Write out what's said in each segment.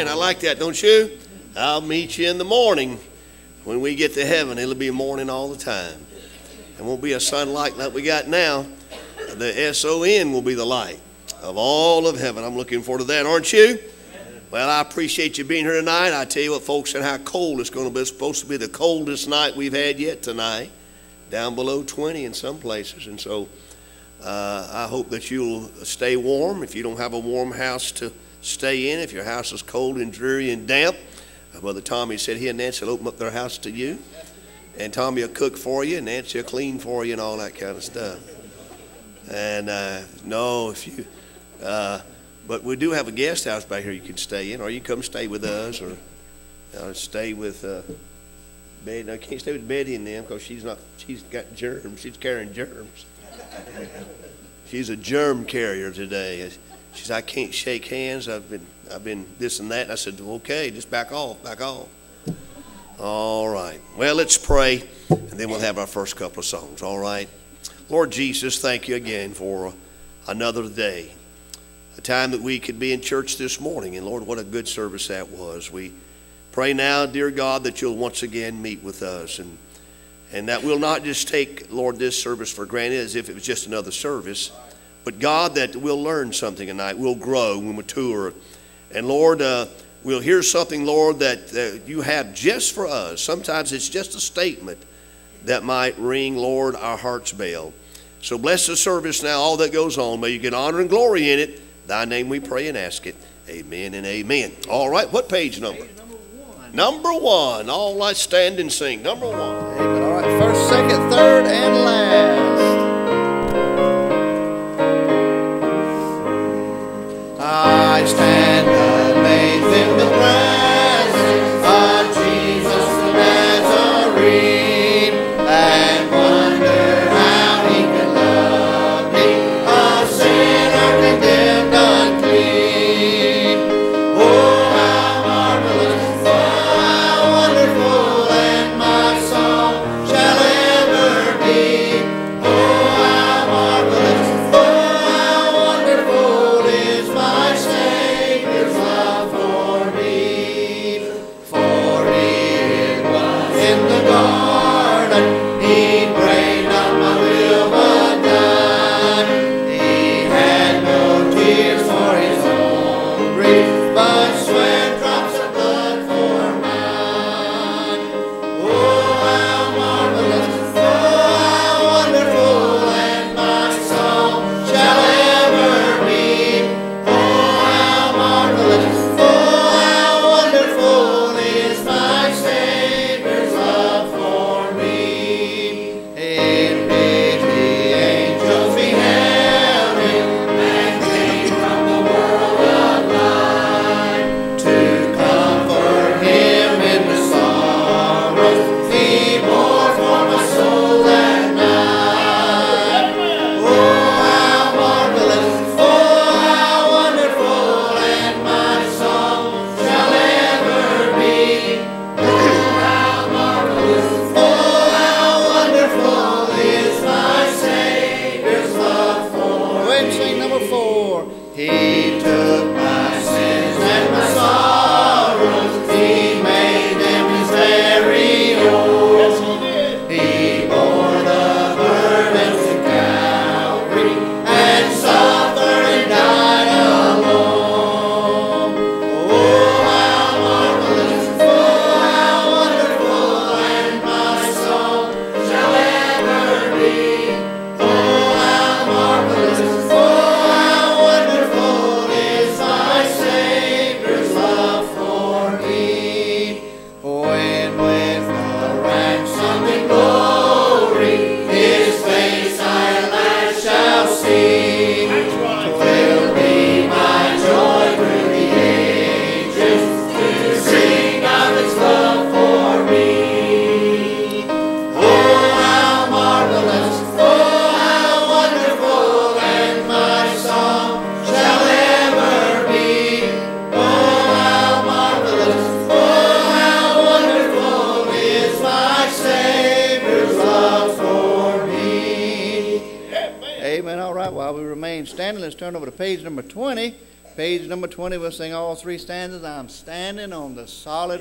Amen. I like that, don't you? I'll meet you in the morning. When we get to heaven, it'll be morning all the time. It won't be a sunlight like we got now. The S O N will be the light of all of heaven. I'm looking forward to that, aren't you? Well, I appreciate you being here tonight. I tell you what, folks, and how cold it's going to be. It's supposed to be the coldest night we've had yet tonight, down below 20 in some places. And so uh, I hope that you'll stay warm. If you don't have a warm house to stay in, if your house is cold and dreary and damp, uh, Brother Tommy said he and Nancy will open up their house to you. And Tommy will cook for you, and Nancy will clean for you, and all that kind of stuff. And uh, no, if you. Uh, but we do have a guest house back here you can stay in, or you come stay with us, or uh, stay with uh, Betty. No, I can't stay with Betty and them because she's not. She's got germs. She's carrying germs. she's a germ carrier today. She said, "I can't shake hands. I've been, I've been this and that." And I said, "Okay, just back off, back off." All right. Well, let's pray, and then we'll have our first couple of songs. All right. Lord Jesus, thank you again for another day a time that we could be in church this morning. And Lord, what a good service that was. We pray now, dear God, that you'll once again meet with us and and that we'll not just take, Lord, this service for granted as if it was just another service, but God, that we'll learn something tonight. We'll grow, we'll mature. And Lord, uh, we'll hear something, Lord, that you have just for us. Sometimes it's just a statement that might ring, Lord, our heart's bell. So bless the service now, all that goes on. May you get honor and glory in it. Thy name we pray and ask it. Amen and amen. All right, what page number? Page number one. Number one. All right, stand and sing. Number one. Amen. All right, first, second, third, and last. I Page number 20, we'll sing all three stanzas. I'm standing on the solid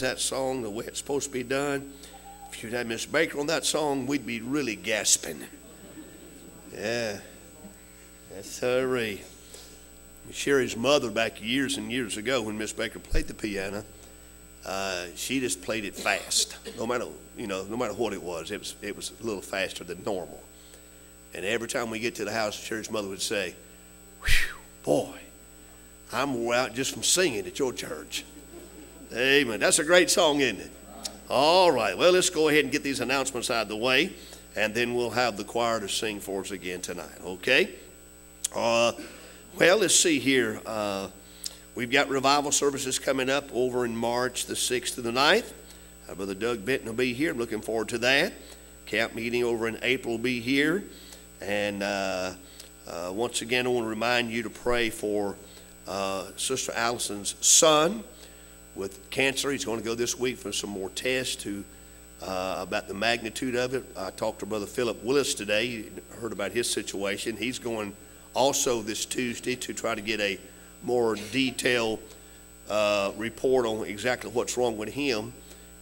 That song the way it's supposed to be done. If you'd had Miss Baker on that song, we'd be really gasping. Yeah. Yes, sirree. Sherry's mother, back years and years ago, when Miss Baker played the piano, uh, she just played it fast. No matter you know, no matter what it was, it was it was a little faster than normal. And every time we get to the house, Sherry's mother would say, boy, I'm wore out just from singing at your church. Amen. That's a great song, isn't it? All right. Well, let's go ahead and get these announcements out of the way, and then we'll have the choir to sing for us again tonight. Okay? Uh, well, let's see here. Uh, we've got revival services coming up over in March the 6th to the 9th. Uh, Brother Doug Benton will be here. I'm looking forward to that. Camp meeting over in April will be here. And uh, uh, once again, I want to remind you to pray for uh, Sister Allison's son with cancer. He's going to go this week for some more tests to uh, about the magnitude of it. I talked to Brother Philip Willis today. Heard about his situation. He's going also this Tuesday to try to get a more detailed uh, report on exactly what's wrong with him.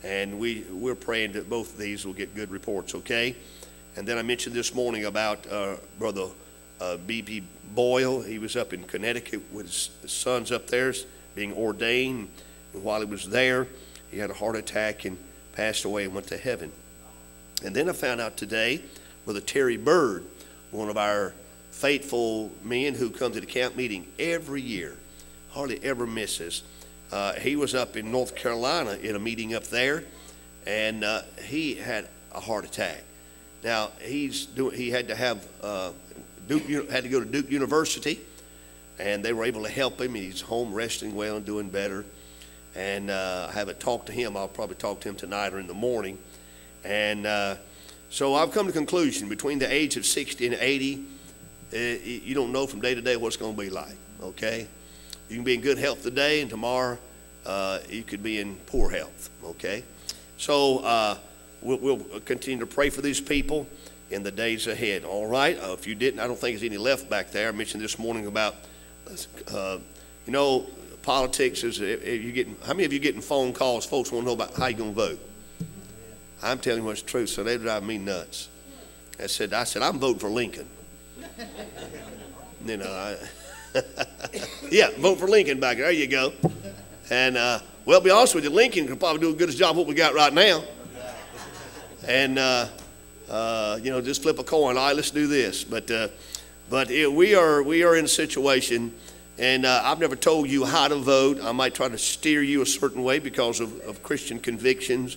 And we, we're praying that both of these will get good reports, okay? And then I mentioned this morning about uh, Brother uh, B.B. Boyle. He was up in Connecticut with his sons up there being ordained. And while he was there, he had a heart attack and passed away and went to heaven. And then I found out today, Brother Terry Bird, one of our faithful men who come to the camp meeting every year, hardly ever misses. Uh, he was up in North Carolina in a meeting up there, and uh, he had a heart attack. Now he's doing. He had to have uh, Duke had to go to Duke University, and they were able to help him. He's home resting well and doing better. And uh, I haven't talked to him. I'll probably talk to him tonight or in the morning. And uh, so I've come to conclusion between the age of 60 and 80, uh, you don't know from day to day what it's going to be like. Okay, you can be in good health today, and tomorrow uh, you could be in poor health. Okay, so uh, we'll, we'll continue to pray for these people in the days ahead. All right. Uh, if you didn't, I don't think there's any left back there. I mentioned this morning about, you know, politics is. You getting how many of you getting phone calls? Folks want to know about how you gonna vote. I'm telling you what's truth, so they drive me nuts. I said, I said, I'm voting for Lincoln. you know, I, yeah, vote for Lincoln back there. There you go. And uh, well, be honest with you, Lincoln could probably do as good a job what we got right now. And uh, uh, you know, just flip a coin. All right, let's do this. But, uh, but it, we are we are in a situation, and uh, I've never told you how to vote. I might try to steer you a certain way because of, of Christian convictions,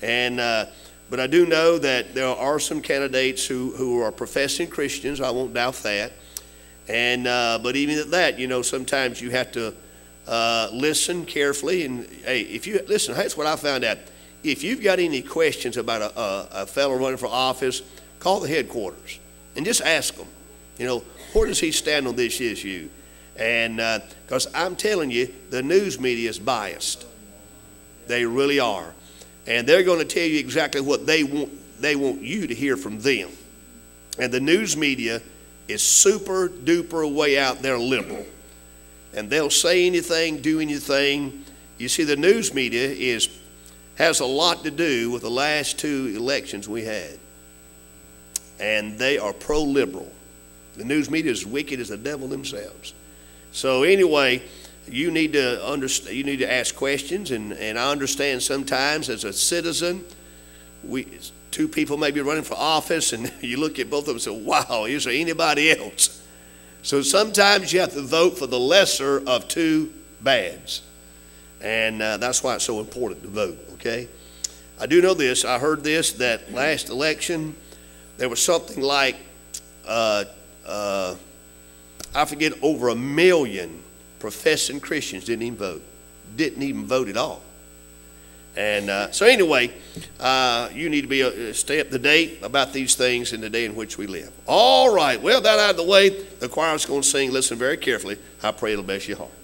and uh, but I do know that there are some candidates who who are professing Christians. I won't doubt that, and uh, but even at that, you know, sometimes you have to uh, listen carefully. And hey, if you listen, that's what I found out. If you've got any questions about a, a, a fellow running for office, call the headquarters and just ask them. You know, where does he stand on this issue? And because uh, I'm telling you, the news media is biased. They really are. And they're going to tell you exactly what they want, they want you to hear from them. And the news media is super duper way out there liberal and they'll say anything, do anything. You see, the news media is has a lot to do with the last two elections we had, and they are pro-liberal. The news media is wicked as the devil themselves. So anyway, you need to understand. You need to ask questions, and and I understand sometimes as a citizen, we two people may be running for office, and you look at both of them and say, "Wow, is there anybody else?" So sometimes you have to vote for the lesser of two bads. And uh, that's why it's so important to vote, okay? I do know this. I heard this that last election, there was something like, uh, uh, I forget, over a million professing Christians didn't even vote. Didn't even vote at all. And uh, so, anyway, uh, you need to be uh, stay up to date about these things in the day in which we live. All right. Well, that out of the way, the choir's going to sing. Listen very carefully. I pray it'll bless your heart.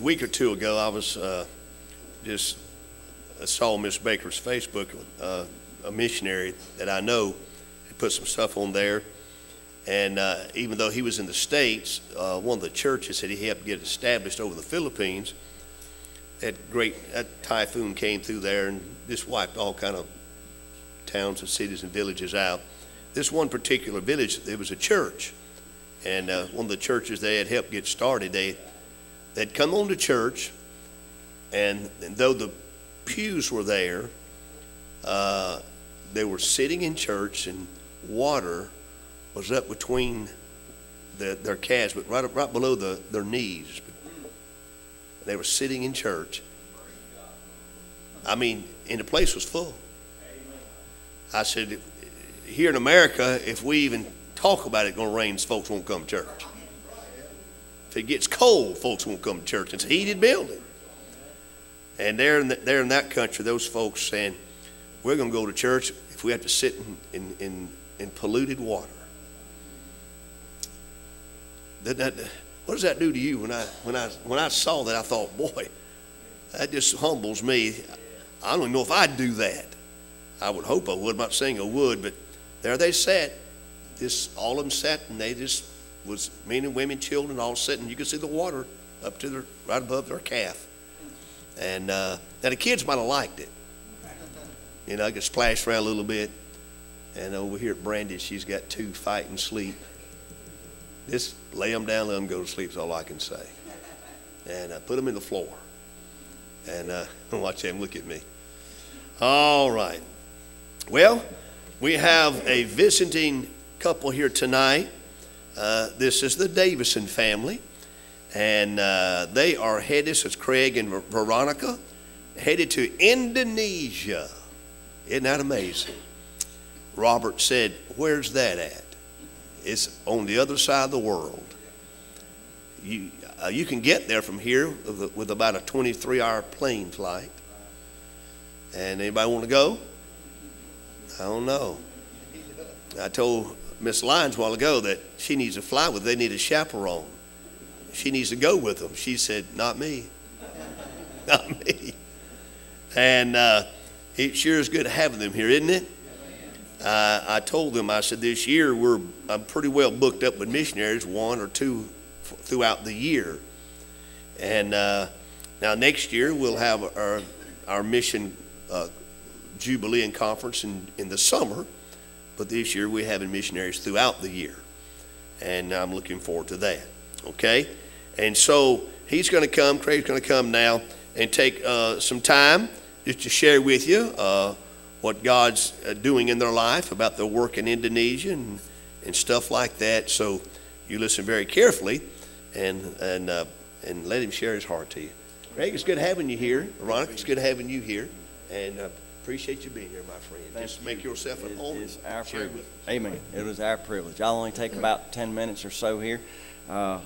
A week or two ago, I was uh, just, I saw Miss Baker's Facebook, uh, a missionary that I know had put some stuff on there. And uh, even though he was in the States, uh, one of the churches that he helped get established over the Philippines, that great that typhoon came through there and just wiped all kind of towns and cities and villages out this one particular village, there was a church, and uh, one of the churches they had helped get started, they they'd come on to church, and, though the pews were there, uh, they were sitting in church, and water was up between the, their calves, but right right below the, their knees. They were sitting in church. I mean, and the place was full. I said, here in America, if we even talk about it going to rain, folks won't come to church. If it gets cold, folks won't come to church. It's a heated building. And there in, the, there in that country, those folks saying, we're going to go to church if we have to sit in, in, in, in polluted water. That, that, what does that do to you? When I, when, I, when I saw that, I thought, boy, that just humbles me. I don't even know if I'd do that. I would hope I would. I'm not saying I would, but there they sat. Just all of them sat, and they just was men and women, children, all sitting. You could see the water up to their right above their calf. And uh, now the kids might have liked it. You know, I could splash around a little bit. And over here at Brandy, she's got two fighting sleep. Just lay them down, let them go to sleep. Is all I can say. And uh, put them in the floor. And uh, watch them look at me. All right. Well, we have a visiting couple here tonight. Uh, this is the Davison family, and uh, they are headed, so it's Craig and Ver- Veronica, headed to Indonesia. Isn't that amazing? Robert said, Where's that at? It's on the other side of the world. You, uh, you can get there from here with, with about a 23 hour plane flight. And anybody want to go? I don't know. I told Miss Lyons a while ago that she needs to fly with. They need a chaperone. She needs to go with them. She said, "Not me, not me." And uh, it sure is good having them here, isn't it? Uh, I told them, I said, this year we're I'm pretty well booked up with missionaries, one or two throughout the year. And uh, now next year we'll have our our mission uh, Jubilee and Conference in, in the summer, but this year we're having missionaries throughout the year. And I'm looking forward to that. Okay? And so he's going to come, Craig's going to come now and take uh, some time just to share with you uh, what God's uh, doing in their life about their work in Indonesia and, and stuff like that. So you listen very carefully and, and, uh, and let him share his heart to you. Craig, it's good having you here. Veronica, it's good having you here. And uh, appreciate you being here, my friend. Thank Just make yourself at It home. is our privilege. Amen. It was our privilege. I'll only take about 10 minutes or so here. Uh,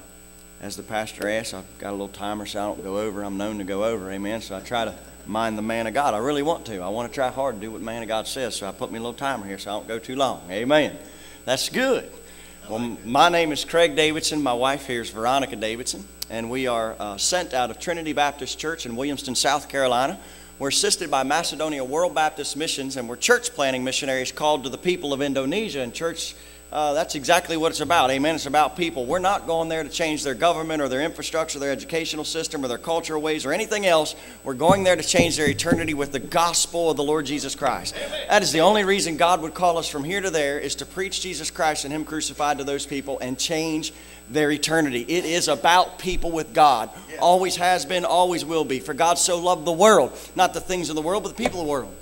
as the pastor asked, I've got a little timer so I don't go over. I'm known to go over. Amen. So I try to mind the man of God. I really want to. I want to try hard to do what man of God says. So I put me a little timer here so I don't go too long. Amen. That's good. Well, my name is Craig Davidson. My wife here is Veronica Davidson. And we are uh, sent out of Trinity Baptist Church in Williamston, South Carolina. We're assisted by Macedonia World Baptist Missions, and we're church planting missionaries called to the people of Indonesia. And church, uh, that's exactly what it's about. Amen. It's about people. We're not going there to change their government or their infrastructure, their educational system, or their cultural ways, or anything else. We're going there to change their eternity with the gospel of the Lord Jesus Christ. That is the only reason God would call us from here to there is to preach Jesus Christ and Him crucified to those people and change their eternity. It is about people with God. Always has been, always will be. For God so loved the world, not the things of the world, but the people of the world.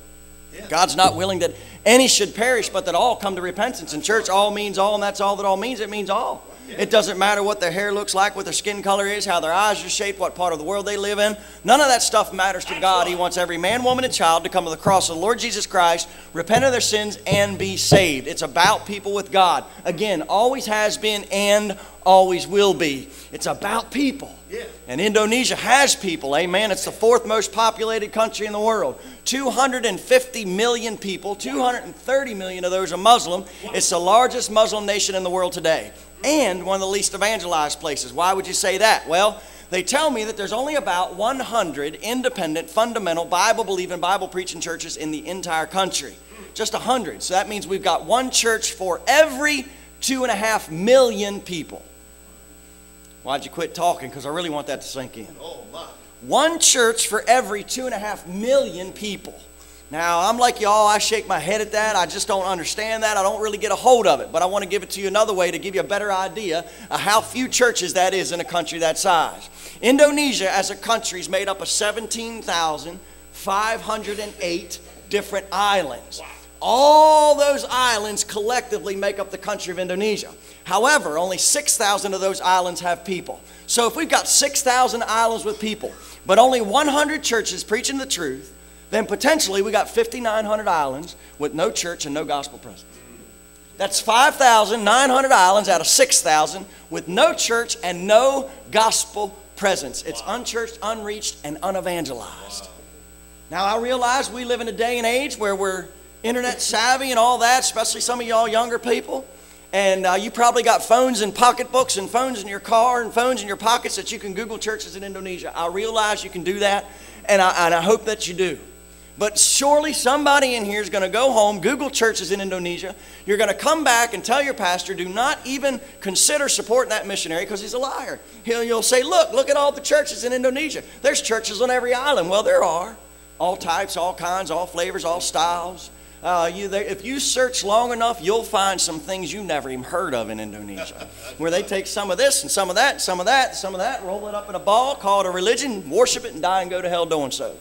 God's not willing that any should perish, but that all come to repentance. And church, all means all, and that's all that all means. It means all. It doesn't matter what their hair looks like, what their skin color is, how their eyes are shaped, what part of the world they live in. None of that stuff matters to God. He wants every man, woman, and child to come to the cross of the Lord Jesus Christ, repent of their sins, and be saved. It's about people with God. Again, always has been and always will be. It's about people. And Indonesia has people, amen. It's the fourth most populated country in the world. 250 million people, 230 million of those are Muslim. It's the largest Muslim nation in the world today, and one of the least evangelized places. Why would you say that? Well, they tell me that there's only about 100 independent, fundamental, Bible believing, Bible preaching churches in the entire country. Just 100. So that means we've got one church for every two and a half million people. Why'd you quit talking? Because I really want that to sink in. Oh, my. One church for every two and a half million people. Now, I'm like y'all, I shake my head at that. I just don't understand that. I don't really get a hold of it. But I want to give it to you another way to give you a better idea of how few churches that is in a country that size. Indonesia, as a country, is made up of 17,508 different islands. All those islands collectively make up the country of Indonesia. However, only 6,000 of those islands have people. So if we've got 6,000 islands with people, but only 100 churches preaching the truth, then potentially we got 5,900 islands with no church and no gospel presence. That's 5,900 islands out of 6,000 with no church and no gospel presence. It's unchurched, unreached, and unevangelized. Now, I realize we live in a day and age where we're internet savvy and all that, especially some of y'all younger people. And uh, you probably got phones and pocketbooks and phones in your car and phones in your pockets that you can Google churches in Indonesia. I realize you can do that, and I, and I hope that you do. But surely somebody in here is going to go home, Google churches in Indonesia. You're going to come back and tell your pastor, do not even consider supporting that missionary because he's a liar. He'll, you'll say, look, look at all the churches in Indonesia. There's churches on every island. Well, there are. All types, all kinds, all flavors, all styles. Uh, you, there, if you search long enough, you'll find some things you never even heard of in Indonesia, where they take some of this and some of that, and some of that, and some of that, roll it up in a ball, call it a religion, worship it, and die and go to hell doing so.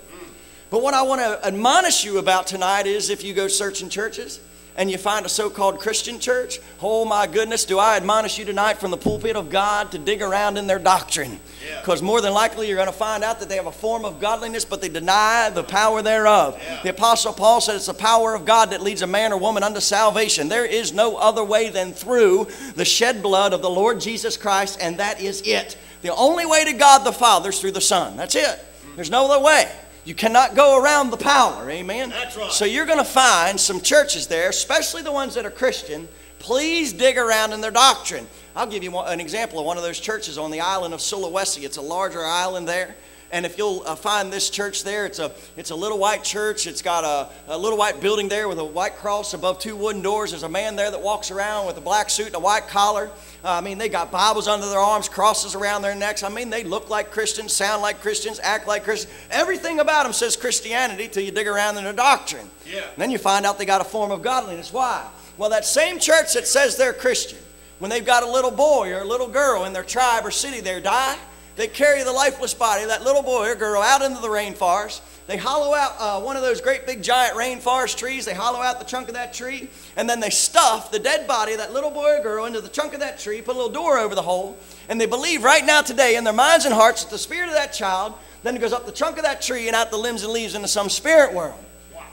But what I want to admonish you about tonight is if you go searching churches and you find a so called Christian church, oh my goodness, do I admonish you tonight from the pulpit of God to dig around in their doctrine. Because more than likely you're going to find out that they have a form of godliness, but they deny the power thereof. The Apostle Paul said it's the power of God that leads a man or woman unto salvation. There is no other way than through the shed blood of the Lord Jesus Christ, and that is it. The only way to God the Father is through the Son. That's it. There's no other way. You cannot go around the power, amen? That's right. So you're going to find some churches there, especially the ones that are Christian. Please dig around in their doctrine. I'll give you an example of one of those churches on the island of Sulawesi. It's a larger island there. And if you'll uh, find this church there, it's a, it's a little white church. It's got a, a little white building there with a white cross above two wooden doors. There's a man there that walks around with a black suit and a white collar. Uh, I mean, they got Bibles under their arms, crosses around their necks. I mean, they look like Christians, sound like Christians, act like Christians. Everything about them says Christianity till you dig around in their doctrine. Yeah. And then you find out they got a form of godliness. Why? Well, that same church that says they're Christian, when they've got a little boy or a little girl in their tribe or city there die, they carry the lifeless body of that little boy or girl out into the rainforest. They hollow out uh, one of those great big giant rainforest trees. They hollow out the trunk of that tree, and then they stuff the dead body of that little boy or girl into the trunk of that tree, put a little door over the hole, and they believe right now today in their minds and hearts that the spirit of that child then goes up the trunk of that tree and out the limbs and leaves into some spirit world.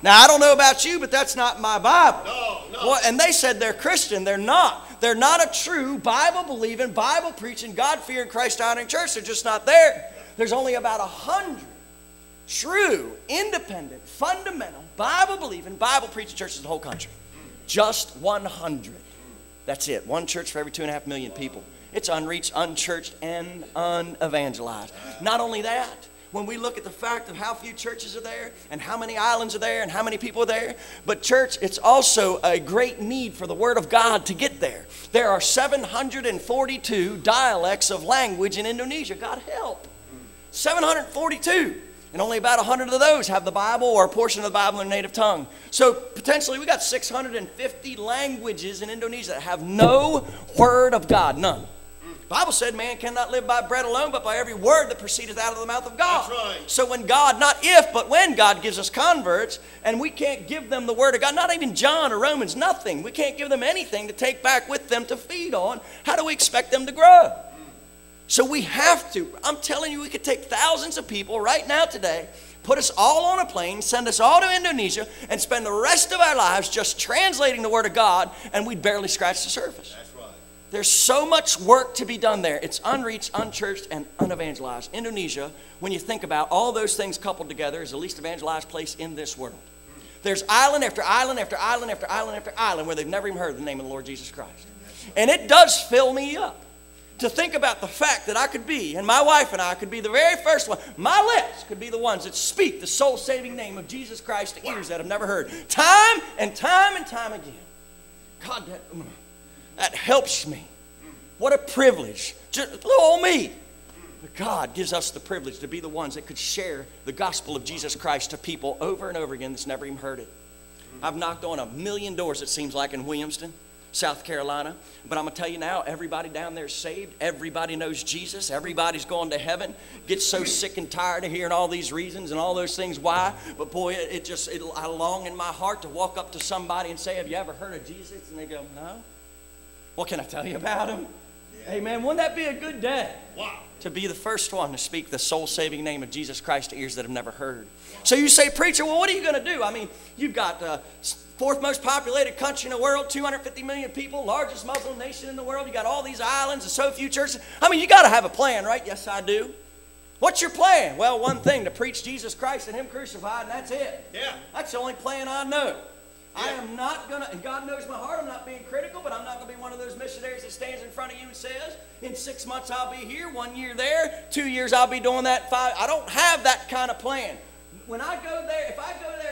Now, I don't know about you, but that's not my Bible. No, no. Well, and they said they're Christian. They're not. They're not a true Bible believing, Bible preaching, God fearing, Christ honoring church. They're just not there. There's only about a hundred true, independent, fundamental, Bible believing, Bible preaching churches in the whole country. Just 100. That's it. One church for every two and a half million people. It's unreached, unchurched, and unevangelized. Not only that, when we look at the fact of how few churches are there and how many islands are there and how many people are there, but church, it's also a great need for the Word of God to get there. There are 742 dialects of language in Indonesia. God help. 742. And only about 100 of those have the Bible or a portion of the Bible in their native tongue. So potentially we got 650 languages in Indonesia that have no word of God, none. The Bible said man cannot live by bread alone, but by every word that proceedeth out of the mouth of God. That's right. So when God, not if, but when God gives us converts, and we can't give them the word of God, not even John or Romans, nothing. We can't give them anything to take back with them to feed on. How do we expect them to grow? So we have to. I'm telling you, we could take thousands of people right now today, put us all on a plane, send us all to Indonesia, and spend the rest of our lives just translating the Word of God, and we'd barely scratch the surface. There's so much work to be done there. It's unreached, unchurched, and unevangelized. Indonesia, when you think about all those things coupled together, is the least evangelized place in this world. There's island after island after island after island after island where they've never even heard the name of the Lord Jesus Christ. And it does fill me up to think about the fact that I could be, and my wife and I could be the very first one. My lips could be the ones that speak the soul saving name of Jesus Christ to ears that have never heard. Time and time and time again. God, that, that helps me. What a privilege. Just old oh, me. God gives us the privilege to be the ones that could share the gospel of Jesus Christ to people over and over again that's never even heard it. I've knocked on a million doors, it seems like, in Williamston. South Carolina. But I'm going to tell you now, everybody down there is saved. Everybody knows Jesus. Everybody's going to heaven. Gets so sick and tired of hearing all these reasons and all those things why. But boy, it, it just, it, I long in my heart to walk up to somebody and say, Have you ever heard of Jesus? And they go, No. What can I tell you about him? Amen. Wouldn't that be a good day? Wow. to be the first one to speak the soul saving name of Jesus Christ to ears that have never heard. So you say, Preacher, well, what are you going to do? I mean, you've got the fourth most populated country in the world, 250 million people, largest Muslim nation in the world. You got all these islands and so few churches. I mean, you got to have a plan, right? Yes, I do. What's your plan? Well, one thing to preach Jesus Christ and Him crucified, and that's it. Yeah. That's the only plan I know. I am not going to, God knows my heart, I'm not being critical, but I'm not going to be one of those missionaries that stands in front of you and says, in six months I'll be here, one year there, two years I'll be doing that, five. I don't have that kind of plan. When I go there, if I go there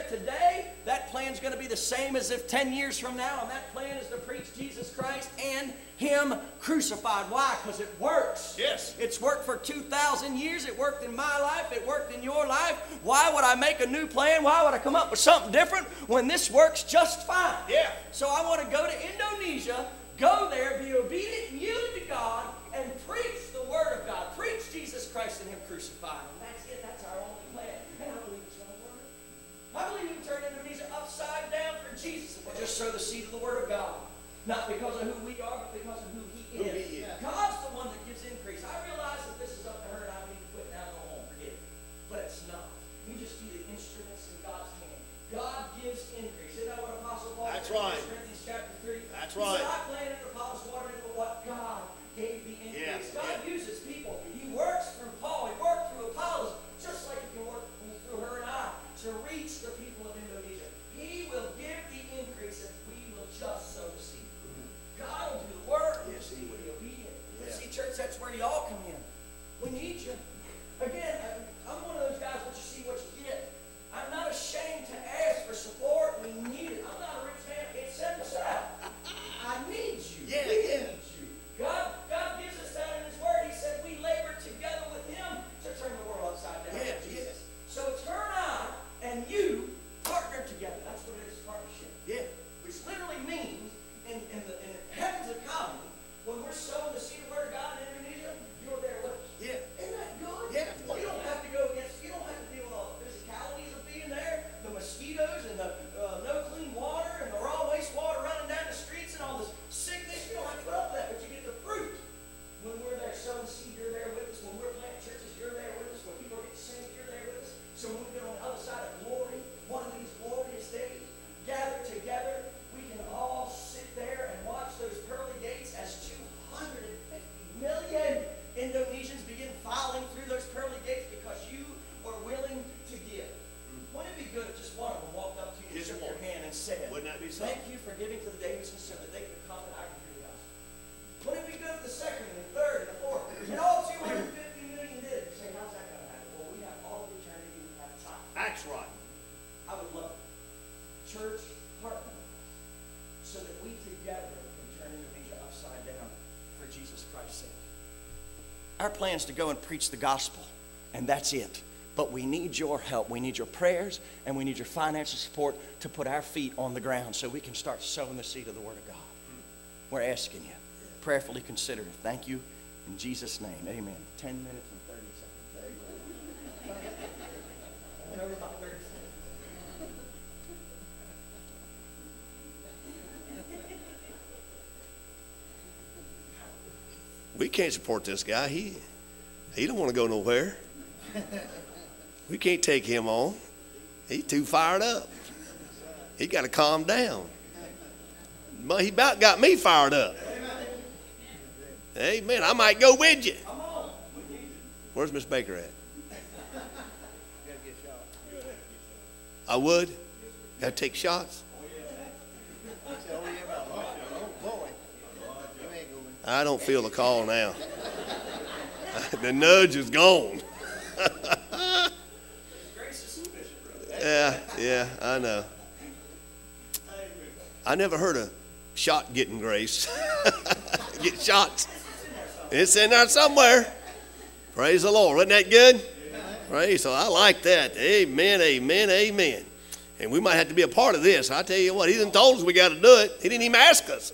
plan's going to be the same as if 10 years from now, and that plan is to preach Jesus Christ and Him crucified. Why? Because it works. Yes. It's worked for 2,000 years. It worked in my life. It worked in your life. Why would I make a new plan? Why would I come up with something different when this works just fine? Yeah. So I want to go to Indonesia, go there, be obedient and yielded to God, and preach the Word of God. Preach Jesus Christ and Him crucified. And that's it. That's our only plan. And I believe it's going to work. I believe we can turn Indonesia upside down for Jesus if we just sow the seed of the Word of God. Not because of who we are, but because of who He is. Who He is. God's the one that gives increase. I realize that this is up to her and I need to quit now and go home. Forget it. But it's not. We just be the instruments in God's hand. God gives increase. Isn't that what Apostle Paul That's said in right. 1 Corinthians chapter 3? That's He right. said, I planted, Apollos watered it, but what God gave the increase. Yeah, God yeah. uses people. He works through Paul. He worked through Apollos, just like he can work through her and I to reach the people church, that's where y'all come in. We need you. Again, I'm one of those guys, what you see, what you get. I'm not ashamed to ask for support. We need it. I'm not a rich man. It can't out. I need you. Yeah. We need you. God, God gives us that in His Word. He said we labor together with Him to turn the world upside down. Yeah, Jesus. Yeah. So it's her and I and you partner together. That's what it is, partnership. Yeah. Which literally means in, in, the, in heaven's economy, when we're sowing the seed of the word of God in Indonesia, you're there with us. Yeah. Isn't that good? Yeah. Our plan is to go and preach the gospel, and that's it. But we need your help. We need your prayers, and we need your financial support to put our feet on the ground so we can start sowing the seed of the Word of God. We're asking you. Prayerfully consider it. Thank you. In Jesus' name, amen. 10 minutes and 30 seconds. Went over about 30 seconds. We can't support this guy. He, he don't want to go nowhere. We can't take him on. He's too fired up. He got to calm down. But he about got me fired up. Amen. I might go with you. Where's Miss Baker at? I would. Got to take shots. I don't feel the call now. the nudge is gone. yeah, yeah, I know. I never heard a shot getting grace. Get shots. It's in there somewhere. Praise the Lord. Wasn't that good? Praise. So I like that. Amen, amen, amen. And we might have to be a part of this. I tell you what, he didn't told us we got to do it. He didn't even ask us.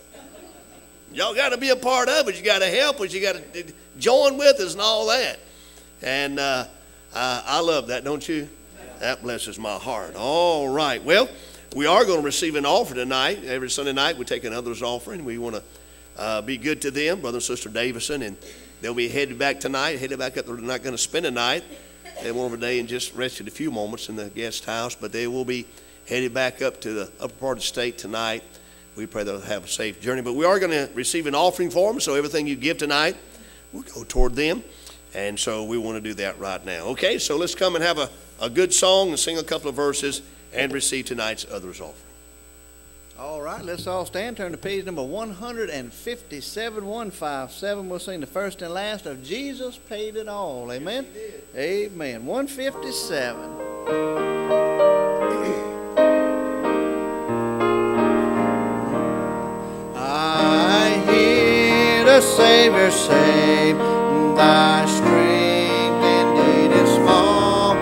Y'all got to be a part of it. You got to help us. You got to join with us and all that. And uh, I, I love that, don't you? That blesses my heart. All right. Well, we are going to receive an offer tonight. Every Sunday night we take another's offering. We want to uh, be good to them, brother and sister Davison, and they'll be headed back tonight. Headed back up. They're not going to spend the night. They went over day and just rested a few moments in the guest house, but they will be headed back up to the upper part of the state tonight. We pray they'll have a safe journey. But we are going to receive an offering for them, so everything you give tonight will go toward them. And so we want to do that right now. Okay, so let's come and have a, a good song and sing a couple of verses and receive tonight's others offering. All right, let's all stand. Turn to page number 157, 157. We'll sing the first and last of Jesus Paid It All. Amen? Amen. 157. Savior say, Thy strength indeed is small.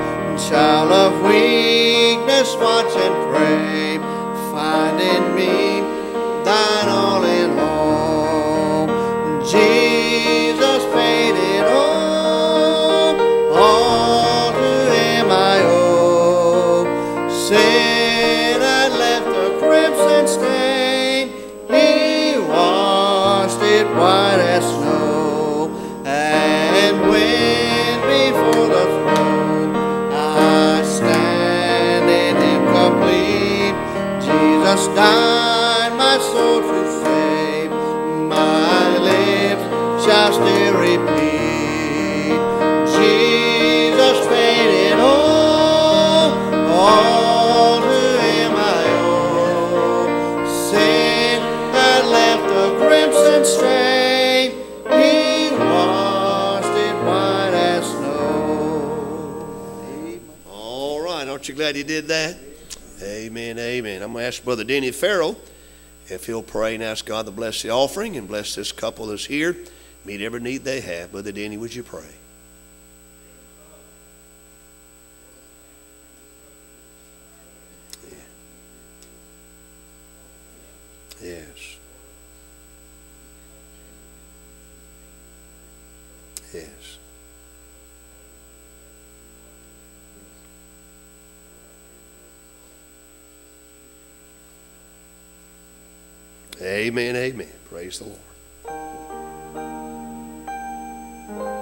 Child of weakness, watch and pray. Find in me thine aren't you glad he did that? Amen, amen. I'm going to ask Brother Denny Farrell if he'll pray and ask God to bless the offering and bless this couple that's here. Meet every need they have. Brother Denny, would you pray? Yes. Yes. Amen, amen. Praise the Lord. She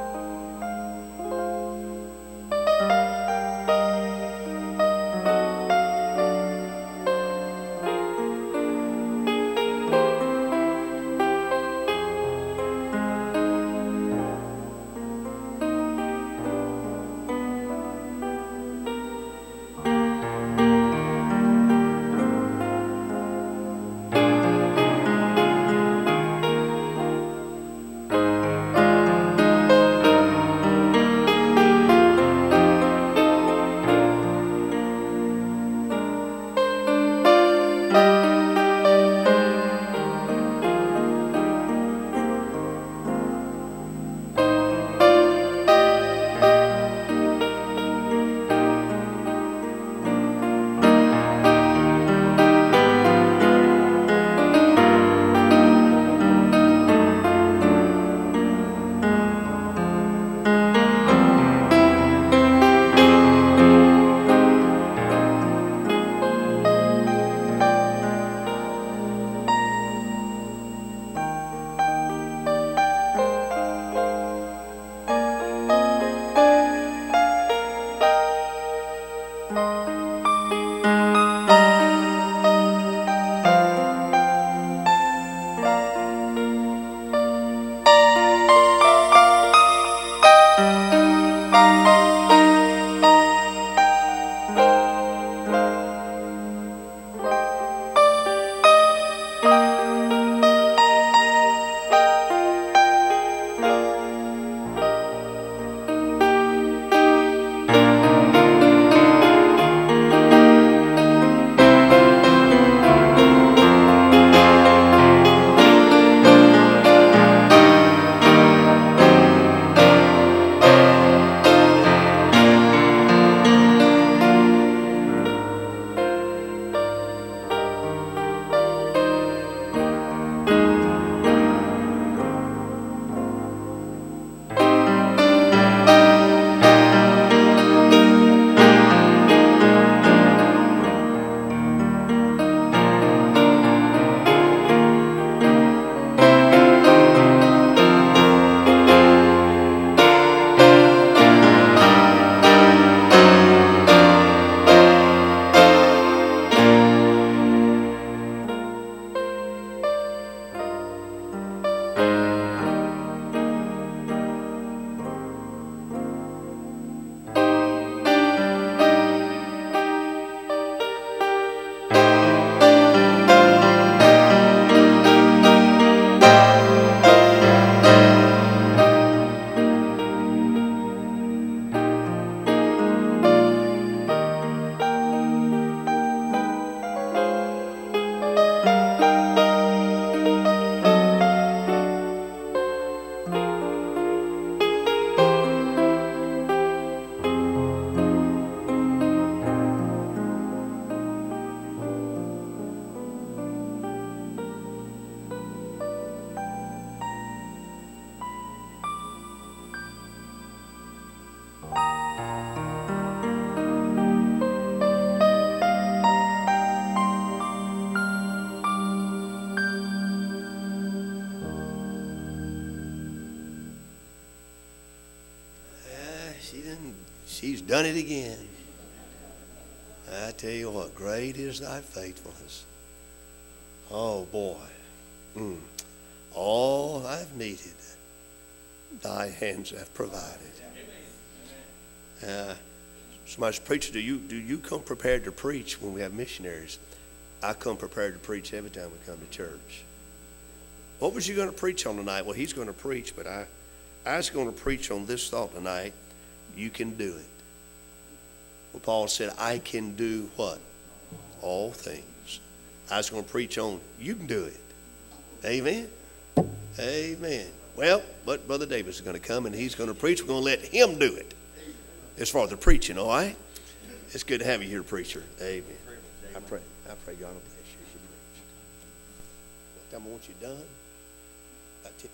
is thy faithfulness. Oh boy. Mm. All I've needed, thy hands have provided. Uh, somebody's preacher, do you do you come prepared to preach when we have missionaries? I come prepared to preach every time we come to church. What was you going to preach on tonight? Well, he's going to preach, but I, I was going to preach on this thought tonight. You can do it. Well, Paul said, I can do what? All things. I was going to preach on, you can do it. Amen. Amen. Well, but Brother Davis is going to come and he's going to preach. We're going to let him do it as far as the preaching, all right? It's good to have you here, preacher. Amen. I pray, I pray God will bless you as you preach. What time I want you done? About ten.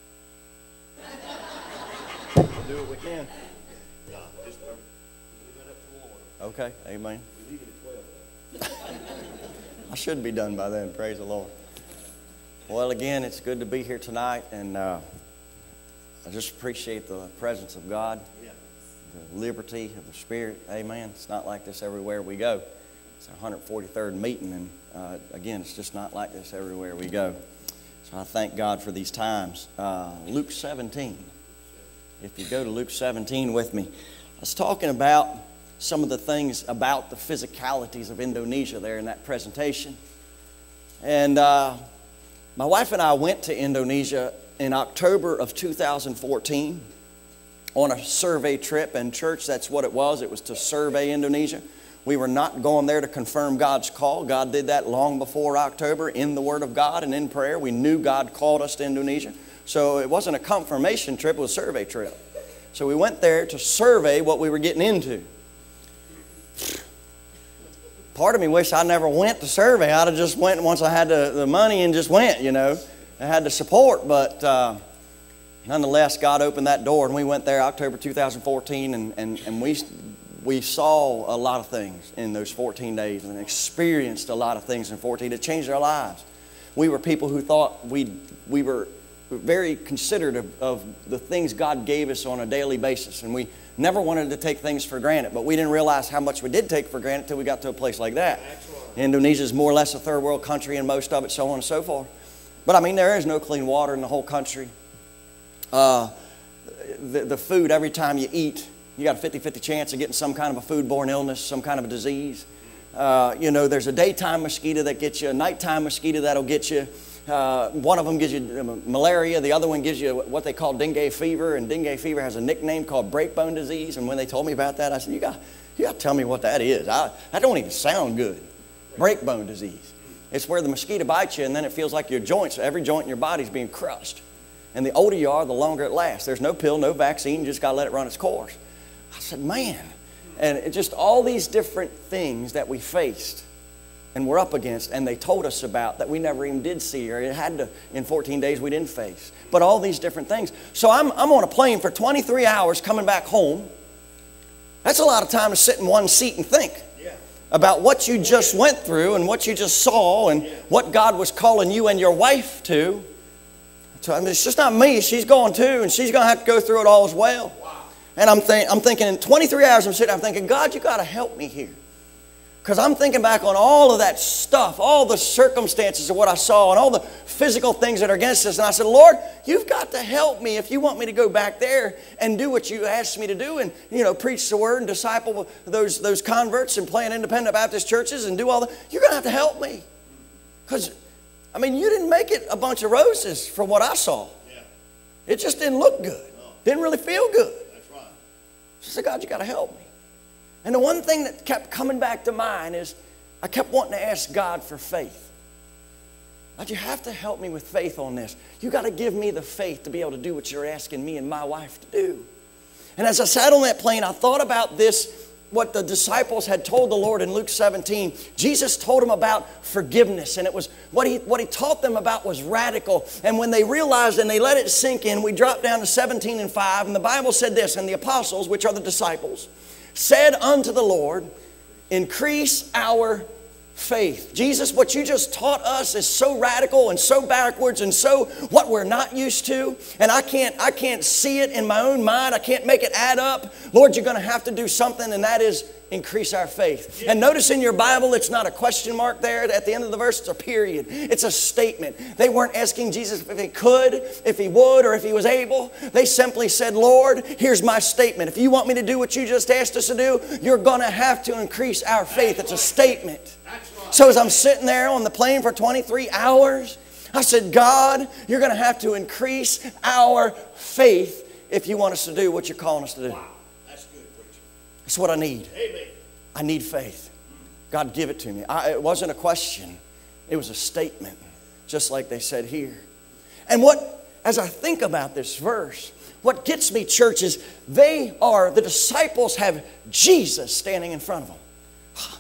We'll do what we can. No, just, leave that up to the Lord. Okay, amen. I should be done by then, praise the Lord. Well, again, it's good to be here tonight, and uh, I just appreciate the presence of God, the liberty of the Spirit. Amen. It's not like this everywhere we go. It's our 143rd meeting, and uh, again, it's just not like this everywhere we go. So I thank God for these times. Uh, Luke 17. If you go to Luke 17 with me, I was talking about some of the things about the physicalities of Indonesia there in that presentation. And uh, my wife and I went to Indonesia in October of 2014 on a survey trip, and church, that's what it was. It was to survey Indonesia. We were not going there to confirm God's call. God did that long before October in the Word of God and in prayer. We knew God called us to Indonesia. So it wasn't a confirmation trip, it was a survey trip. So we went there to survey what we were getting into. Part of me wish I never went to survey. I'd have just went once I had the, the money and just went, you know. I had the support, but uh, nonetheless, God opened that door and we went there October 2014 and, and, and we, we saw a lot of things in those 14 days and experienced a lot of things in 14. It changed our lives. We were people who thought we, we were very considerate of, of the things God gave us on a daily basis. And we never wanted to take things for granted, but we didn't realize how much we did take for granted until we got to a place like that. Indonesia is more or less a third world country, and most of it, so on and so forth. But I mean, there is no clean water in the whole country. Uh, the, the food, every time you eat, you got a 50 50 chance of getting some kind of a foodborne illness, some kind of a disease. Uh, you know, there's a daytime mosquito that gets you, a nighttime mosquito that'll get you. Uh, one of them gives you uh, malaria, the other one gives you what they call dengue fever, and dengue fever has a nickname called breakbone disease. And when they told me about that, I said, You got, you got to tell me what that is. I, that don't even sound good. Breakbone disease. It's where the mosquito bites you, and then it feels like your joints, every joint in your body is being crushed. And the older you are, the longer it lasts. There's no pill, no vaccine, you just got to let it run its course. I said, Man. And it just all these different things that we faced and we're up against and they told us about that we never even did see or it had to in 14 days we didn't face. But all these different things. So i'm, I'm on a plane for 23 hours coming back home. That's a lot of time to sit in one seat and think about what you just went through and what you just saw and what god was calling you and your wife to. So I mean, it's just not me. She's going too and she's going to have to go through it all as well. And i'm, think, I'm thinking in 23 hours i'm sitting i'm thinking god you got to help me here because I'm thinking back on all of that stuff, all the circumstances of what I saw, and all the physical things that are against us. And I said, Lord, you've got to help me if you want me to go back there and do what you asked me to do and, you know, preach the word and disciple those, those converts and plant independent Baptist churches and do all that. You're going to have to help me. Because, I mean, you didn't make it a bunch of roses from what I saw. Yeah. It just didn't look good, didn't really feel good. That's right. I said, God, you got to help me. And the one thing that kept coming back to mind is I kept wanting to ask God for faith. God, you have to help me with faith on this. You got to give me the faith to be able to do what you're asking me and my wife to do. And as I sat on that plane, I thought about this, what the disciples had told the Lord in Luke 17. Jesus told them about forgiveness, and it was what he, what he taught them about was radical. And when they realized and they let it sink in, we dropped down to 17 and 5, and the Bible said this, and the apostles, which are the disciples, said unto the Lord, Increase our faith. Jesus, what you just taught us is so radical and so backwards and so what we're not used to. And I can't, I can't see it in my own mind. I can't make it add up. Lord, you're going to have to do something, and that is increase our faith. And notice in your Bible, it's not a question mark there at the end of the verse, it's a period. It's a statement. They weren't asking Jesus if he could, if he would, or if he was able. They simply said, Lord, here's my statement. If you want me to do what you just asked us to do, you're going to have to increase our faith. It's a statement. So as I'm sitting there on the plane for 23 hours, I said, God, you're going to have to increase our faith if you want us to do what you're calling us to do. That's good, preacher. That's what I need. Amen. I need faith. God, give it to me. I, it wasn't a question, it was a statement, just like they said here. And what, as I think about this verse, what gets me, church, is they are, the disciples have Jesus standing in front of them.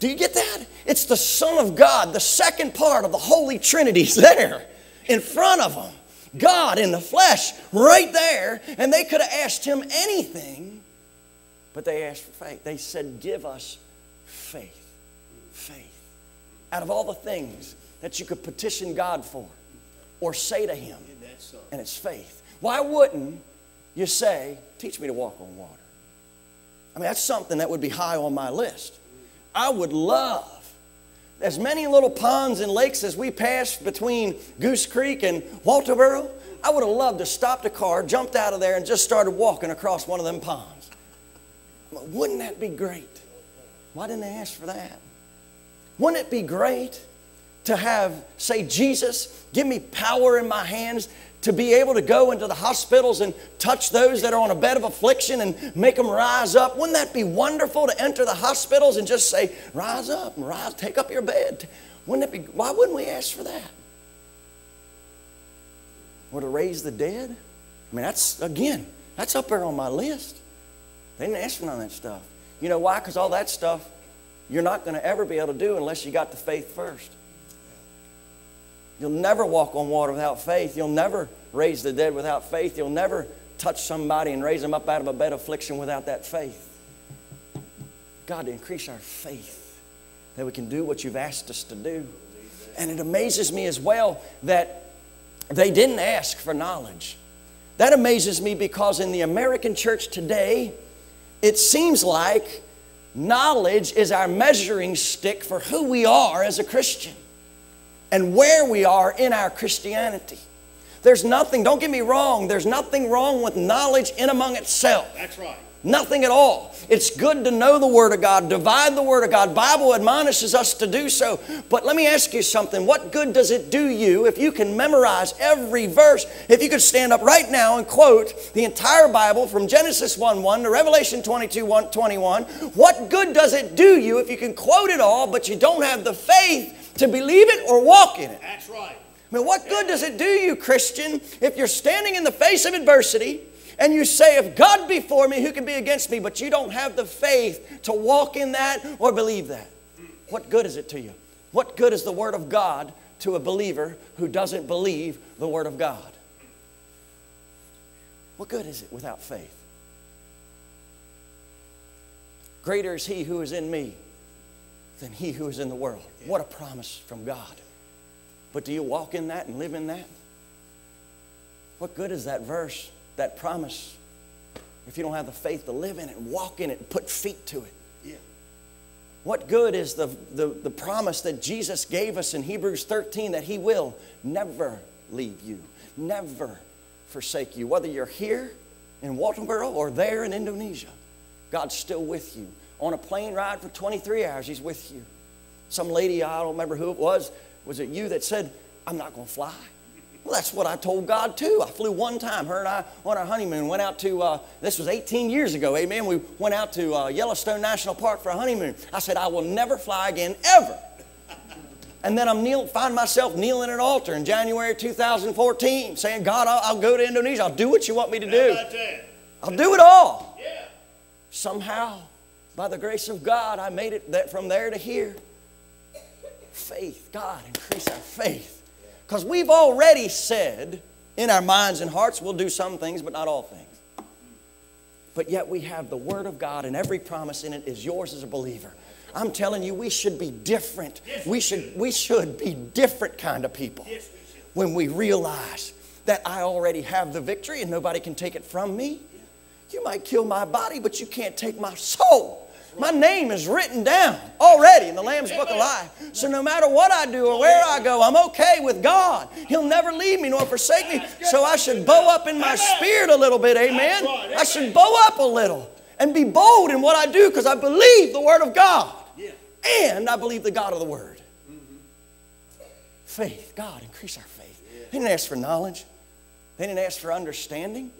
Do you get that? It's the Son of God, the second part of the Holy Trinity's there in front of them. God in the flesh, right there, and they could have asked him anything, but they asked for faith. They said, Give us faith. Faith. Out of all the things that you could petition God for or say to him, Isn't that something? and it's faith. Why wouldn't you say, Teach me to walk on water? I mean, that's something that would be high on my list. I would love as many little ponds and lakes as we passed between Goose Creek and Walterboro. I would have loved to stop the car, jumped out of there, and just started walking across one of them ponds. Wouldn't that be great? Why didn't they ask for that? Wouldn't it be great to have, say, Jesus, give me power in my hands to be able to go into the hospitals and touch those that are on a bed of affliction and make them rise up? Wouldn't that be wonderful to enter the hospitals and just say, rise up rise, take up your bed? Wouldn't it be, why wouldn't we ask for that? Or to raise the dead? I mean, that's, again, that's up there on my list. They didn't ask for none of that stuff. You know why? Because all that stuff you're not going to ever be able to do unless you got the faith first. You'll never walk on water without faith. You'll never raise the dead without faith. You'll never touch somebody and raise them up out of a bed of affliction without that faith. God, increase our faith that we can do what you've asked us to do. And it amazes me as well that they didn't ask for knowledge. That amazes me because in the American church today, it seems like knowledge is our measuring stick for who we are as a Christian and where we are in our Christianity. There's nothing, don't get me wrong, there's nothing wrong with knowledge in among itself. That's right. Nothing at all. It's good to know the Word of God, divide the Word of God. Bible admonishes us to do so. But let me ask you something. What good does it do you if you can memorize every verse? If you could stand up right now and quote the entire Bible from Genesis 1 1 to Revelation 22 1, 21, what good does it do you if you can quote it all, but you don't have the faith to believe it or walk in it? That's right. I mean, what good does it do you, Christian, if you're standing in the face of adversity and you say, If God be for me, who can be against me? But you don't have the faith to walk in that or believe that. What good is it to you? What good is the Word of God to a believer who doesn't believe the Word of God? What good is it without faith? Greater is He who is in me than He who is in the world. What a promise from God. But do you walk in that and live in that? What good is that verse, that promise, if you don't have the faith to live in it and walk in it and put feet to it? Yeah. What good is the, the, the promise that Jesus gave us in Hebrews 13 that He will never leave you, never forsake you? Whether you're here in Walterboro or there in Indonesia, God's still with you. On a plane ride for 23 hours, He's with you. Some lady, I don't remember who it was, was it you that said, I'm not going to fly? Well, that's what I told God too. I flew one time. Her and I on our honeymoon went out to, uh, this was 18 years ago, amen. We went out to uh, Yellowstone National Park for a honeymoon. I said, I will never fly again, ever. And then I'm kneel, find myself kneeling at an altar in January 2014 saying, God, I'll, I'll go to Indonesia. I'll do what you want me to do. I'll do it all. Yeah. Somehow, by the grace of God, I made it that from there to here. Faith, God, increase our faith. Because we've already said in our minds and hearts we'll do some things, but not all things. But yet we have the Word of God, and every promise in it is yours as a believer. I'm telling you, we should be different. we should we should be different kind of people when we realize that I already have the victory and nobody can take it from me. You might kill my body, but you can't take my soul. My name is written down already in the Lamb's Book of Life. So no matter what I do or where I go, I'm okay with God. He'll never leave me nor forsake me. So I should bow up in my spirit a little bit, amen? I should bow up a little and be bold in what I do because I believe the Word of God. And I believe the God of the Word. Faith. God, increase our faith. They didn't ask for knowledge. They didn't ask for understanding.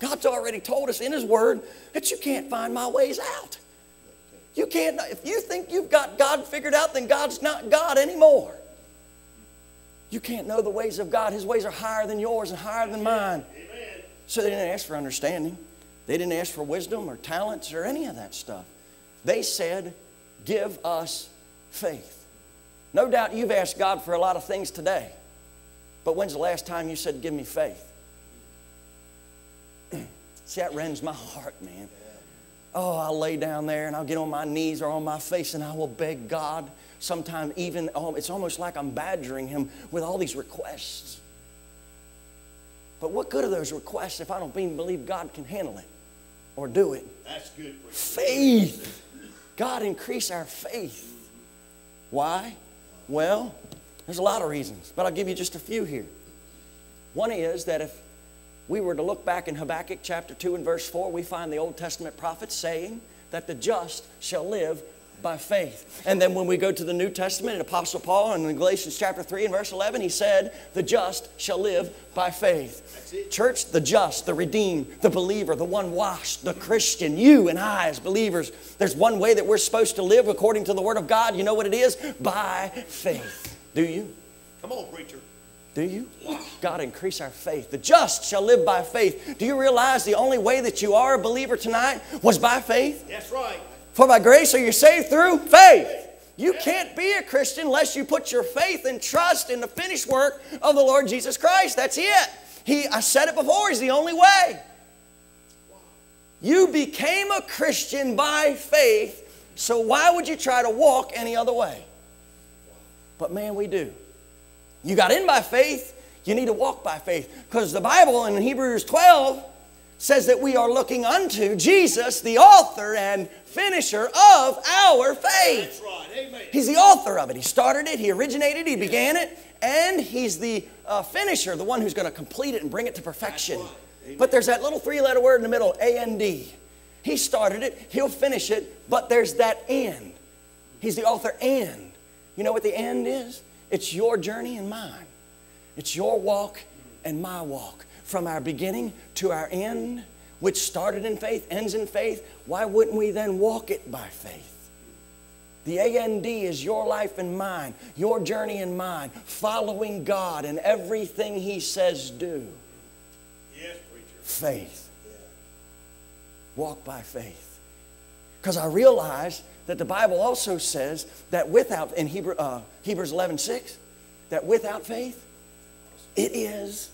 God's already told us in His Word that you can't find my ways out. You can't, if you think you've got God figured out, then God's not God anymore. You can't know the ways of God. His ways are higher than yours and higher than mine. Amen. So they didn't ask for understanding. They didn't ask for wisdom or talents or any of that stuff. They said, Give us faith. No doubt you've asked God for a lot of things today. But when's the last time you said, Give me faith? See, that rends my heart, man. Oh, I'll lay down there and I'll get on my knees or on my face and I will beg God. Sometimes, even, oh, it's almost like I'm badgering Him with all these requests. But what good are those requests if I don't even believe God can handle it or do it? That's good. Faith. God, increase our faith. Why? Well, there's a lot of reasons, but I'll give you just a few here. One is that if we were to look back in Habakkuk chapter 2 and verse 4, we find the Old Testament prophet saying that the just shall live by faith. And then when we go to the New Testament, in Apostle Paul in Galatians chapter 3 and verse 11, he said, The just shall live by faith. Church, the just, the redeemed, the believer, the one washed, the Christian, you and I as believers, there's one way that we're supposed to live according to the Word of God. You know what it is? By faith. Do you? Come on, preacher. Do you? God, increase our faith. The just shall live by faith. Do you realize the only way that you are a believer tonight was by faith? That's right. For by grace are you saved through faith. You can't be a Christian unless you put your faith and trust in the finished work of the Lord Jesus Christ. That's it. He, I said it before, He's the only way. You became a Christian by faith, so why would you try to walk any other way? But man, we do. You got in by faith, you need to walk by faith. Because the Bible in Hebrews 12 says that we are looking unto Jesus, the author and finisher of our faith. That's right. Amen. He's the author of it. He started it, he originated, he began it, and he's the uh, finisher, the one who's going to complete it and bring it to perfection. But there's that little three letter word in the middle, A A N D. D. He started it, he'll finish it, but there's that end. He's the author and. You know what the end is? It's your journey and mine. It's your walk and my walk. From our beginning to our end, which started in faith, ends in faith, why wouldn't we then walk it by faith? The AND is your life and mine, your journey and mine, following God and everything He says do. Yes, preacher. Faith. Walk by faith. Because I realize that the Bible also says that without, in Hebrew, uh, Hebrews 11 6, that without faith, it is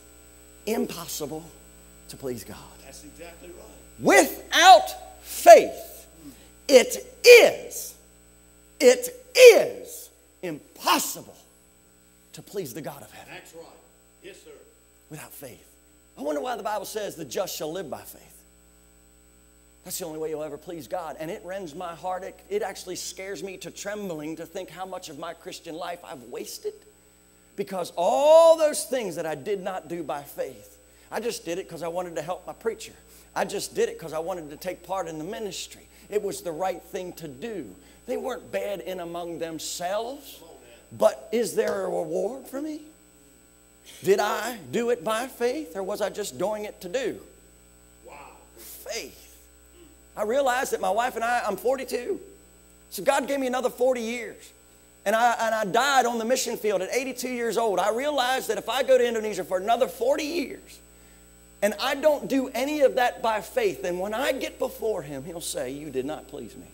impossible to please God. That's exactly right. Without faith, it is, it is impossible to please the God of heaven That's right. Yes, sir. without faith. I wonder why the Bible says the just shall live by faith. That's the only way you'll ever please God. And it rends my heart. It, it actually scares me to trembling to think how much of my Christian life I've wasted. Because all those things that I did not do by faith, I just did it because I wanted to help my preacher. I just did it because I wanted to take part in the ministry. It was the right thing to do. They weren't bad in among themselves. But is there a reward for me? Did I do it by faith or was I just doing it to do? Wow. Faith. I realized that my wife and I, I'm 42. So God gave me another 40 years. And I, and I died on the mission field at 82 years old. I realized that if I go to Indonesia for another 40 years and I don't do any of that by faith, then when I get before Him, He'll say, You did not please me.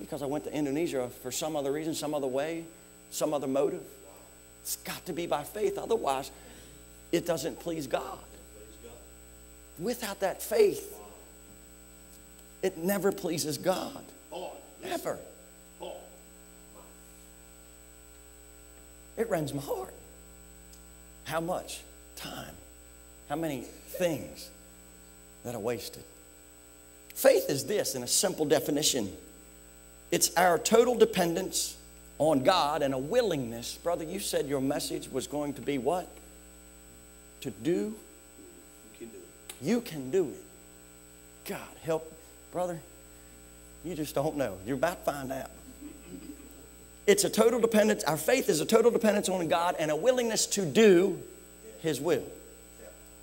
Because I went to Indonesia for some other reason, some other way, some other motive. It's got to be by faith. Otherwise, it doesn't please God. Without that faith, it never pleases God. Boy, Ever. It rends my heart. How much time? How many things that are wasted? Faith is this in a simple definition it's our total dependence on God and a willingness. Brother, you said your message was going to be what? To do. You can do it. You can do it. God, help. Brother, you just don't know. You're about to find out. It's a total dependence. Our faith is a total dependence on God and a willingness to do His will.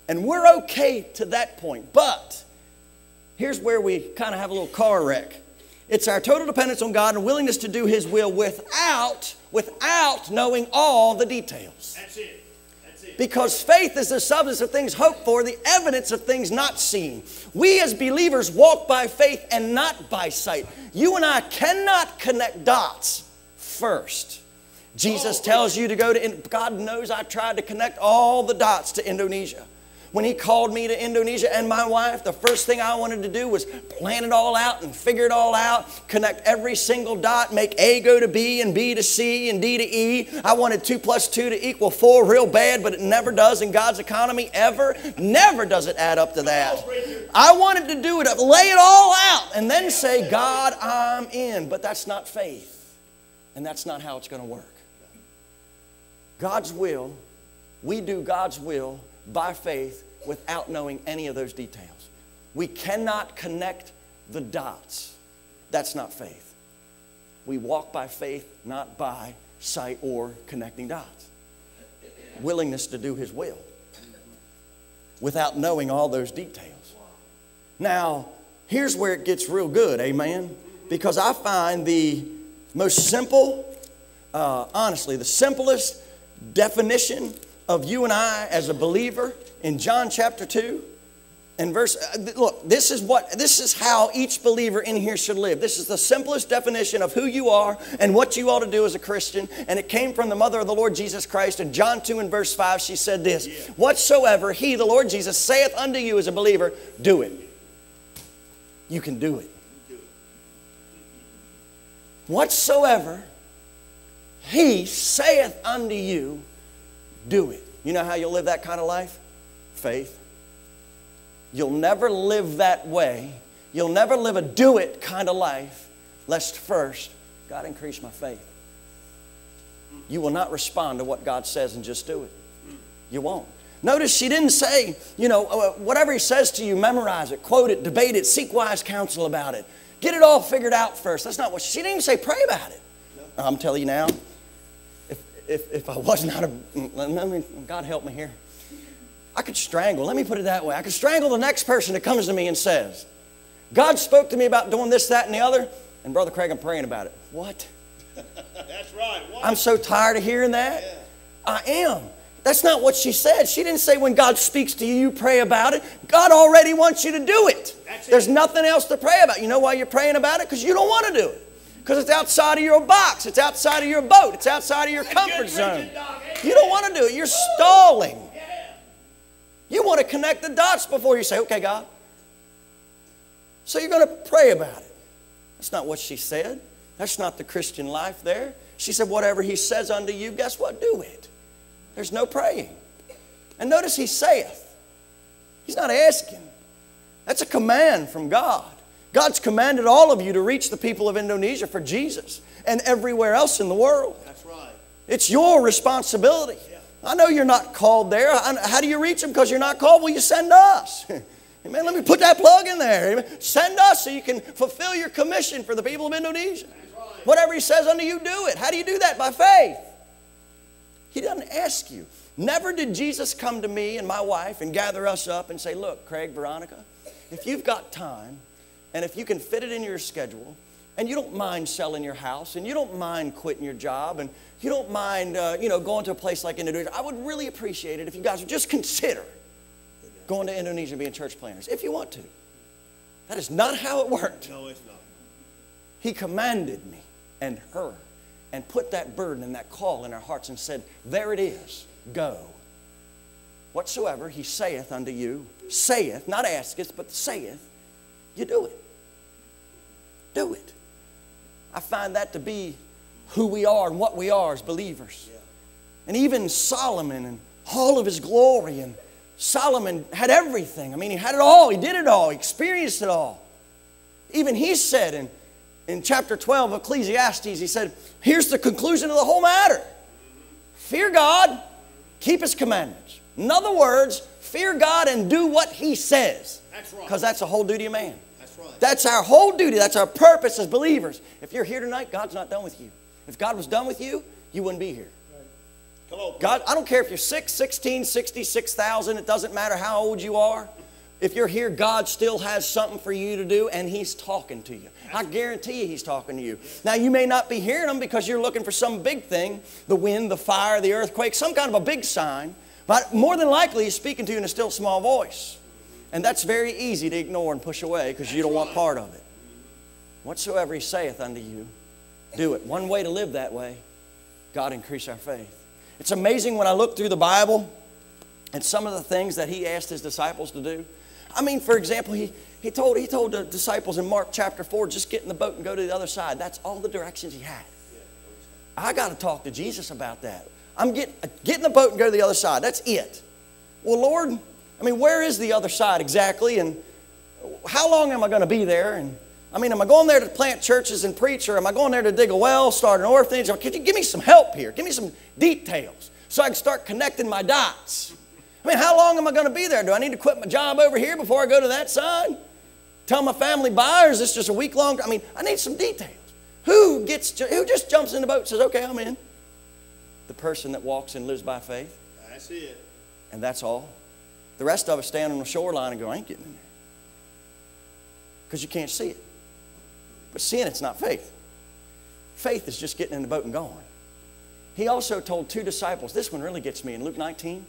And we're okay to that point. But here's where we kind of have a little car wreck. It's our total dependence on God and willingness to do His will without, without knowing all the details. That's it. Because faith is the substance of things hoped for, the evidence of things not seen. We as believers walk by faith and not by sight. You and I cannot connect dots first. Jesus oh. tells you to go to, God knows I tried to connect all the dots to Indonesia. When He called me to Indonesia and my wife, the first thing I wanted to do was plan it all out and figure it all out, connect every single dot, make A go to B and B to C and D to E. I wanted 2 plus 2 to equal 4 real bad, but it never does in God's economy, ever. Never does it add up to that. I wanted to do it, lay it all out, and then say, God, I'm in. But that's not faith. And that's not how it's going to work. God's will, we do God's will by faith without knowing any of those details. We cannot connect the dots. That's not faith. We walk by faith, not by sight or connecting dots. Willingness to do His will without knowing all those details. Now, here's where it gets real good, amen? Because I find the most simple, uh, honestly, the simplest definition of you and I as a believer in John chapter 2 and verse uh, look this is what this is how each believer in here should live. This is the simplest definition of who you are and what you ought to do as a christian. And it came from the mother of the lord jesus christ in john 2 and verse 5 she said this whatsoever he the lord jesus saith unto you as a believer do it. You can do it. Whatsoever he saith unto you do it you know how you'll live that kind of life faith You'll never live that way. You'll never live a do it kind of life, lest first God increase my faith. You will not respond to what God says and just do it. You won't. Notice she didn't say, you know, uh, whatever He says to you, memorize it, quote it, debate it, seek wise counsel about it. Get it all figured out first. That's not what she, she didn't even say pray about it. I'm telling you now, if, if, I was not a, let me, God help me here. I could strangle, let me put it that way. I could strangle the next person that comes to me and says, God spoke to me about doing this, that, and the other, and Brother Craig, I'm praying about it. What? That's right. What? I'm so tired of hearing that. I am. That's not what she said. She didn't say when God speaks to you, you pray about it. God already wants you to do it. That's it. There's nothing else to pray about. You know why you're praying about it? Because you don't want to do it. Because it's outside of your box. It's outside of your boat. It's outside of your comfort zone. You don't want to do it. You're stalling. You want to connect the dots before you say, okay, God. So you're going to pray about it. That's not what she said. That's not the Christian life there. She said, whatever he says unto you, guess what? Do it. There's no praying. And notice he saith. He's not asking. That's a command from God. God's commanded all of you to reach the people of Indonesia for Jesus and everywhere else in the world. That's right. It's your responsibility. Yeah. I know you're not called there. How do you reach them? Because you're not called. Well, you send us. Amen. Let me put that plug in there. Amen. Send us so you can fulfill your commission for the people of Indonesia. Right. Whatever He says unto you, do it. How do you do that? By faith. He doesn't ask you. Never did Jesus come to me and my wife and gather us up and say, Look, Craig, Veronica, if you've got time and if you can fit it in your schedule and you don't mind selling your house and you don't mind quitting your job and you don't mind, uh, you know, going to a place like Indonesia, I would really appreciate it if you guys would just consider going to Indonesia and being church planners, if you want to. That is not how it worked. No, it's not. He commanded me and her and put that burden and that call in our hearts and said, There it is, go. Whatsoever he saith unto you, saith, not asketh, but saith, you do it. Do it. I find that to be who we are and what we are as believers. And even Solomon and all of his glory, and Solomon had everything. I mean, he had it all, he did it all, he experienced it all. Even he said in, in chapter 12 of Ecclesiastes, he said, Here's the conclusion of the whole matter fear God, keep his commandments. In other words, fear God and do what he says. That's right. Because that's the whole duty of man. That's our whole duty. That's our purpose as believers. If you're here tonight, God's not done with you. If God was done with you, you wouldn't be here. Come on. God, I don't care if you're 6, 16, 60, 6,000, it doesn't matter how old you are. If you're here, God still has something for you to do, and He's talking to you. I guarantee you He's talking to you. Now, you may not be hearing Him because you're looking for some big thing the wind, the fire, the earthquake, some kind of a big sign. But more than likely, He's speaking to you in a still small voice. And that's very easy to ignore and push away because you don't want part of it. Whatsoever He saith unto you, do it. One way to live that way, God increase our faith. It's amazing when I look through the Bible and some of the things that He asked His disciples to do. I mean, for example, He, he, told, he told the disciples in Mark chapter 4, just get in the boat and go to the other side. That's all the directions He had. I got to talk to Jesus about that. I'm get, get in the boat and go to the other side. That's it. Well, Lord, I mean, where is the other side exactly? And how long am I going to be there? And I mean, am I going there to plant churches and preach, or am I going there to dig a well, start an orphanage? Or Could you give me some help here? Give me some details so I can start connecting my dots. I mean, how long am I going to be there? Do I need to quit my job over here before I go to that side? Tell my family bye, or is this just a week long? I mean, I need some details. Who gets who just jumps in the boat and says, "Okay, I'm in"? The person that walks and lives by faith, That's it. and that's all. The rest of us stand on the shoreline and go, "I ain't getting in there," because you can't see it. But seeing it's not faith. Faith is just getting in the boat and going. He also told two disciples. This one really gets me in Luke 19.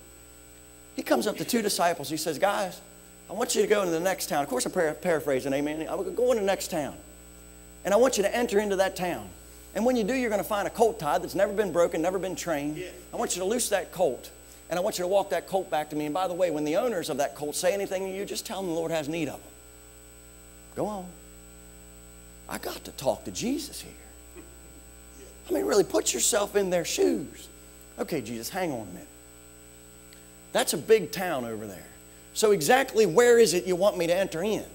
He comes up to two disciples. He says, Guys, I want you to go into the next town. Of course, I'm par- paraphrasing, amen. I will go into the next town. And I want you to enter into that town. And when you do, you're going to find a colt tied that's never been broken, never been trained. I want you to loose that colt. And I want you to walk that colt back to me. And by the way, when the owners of that colt say anything to you, just tell them the Lord has need of them. Go on. I got to talk to Jesus here. I mean, really put yourself in their shoes. Okay, Jesus, hang on a minute. That's a big town over there. So, exactly where is it you want me to enter in?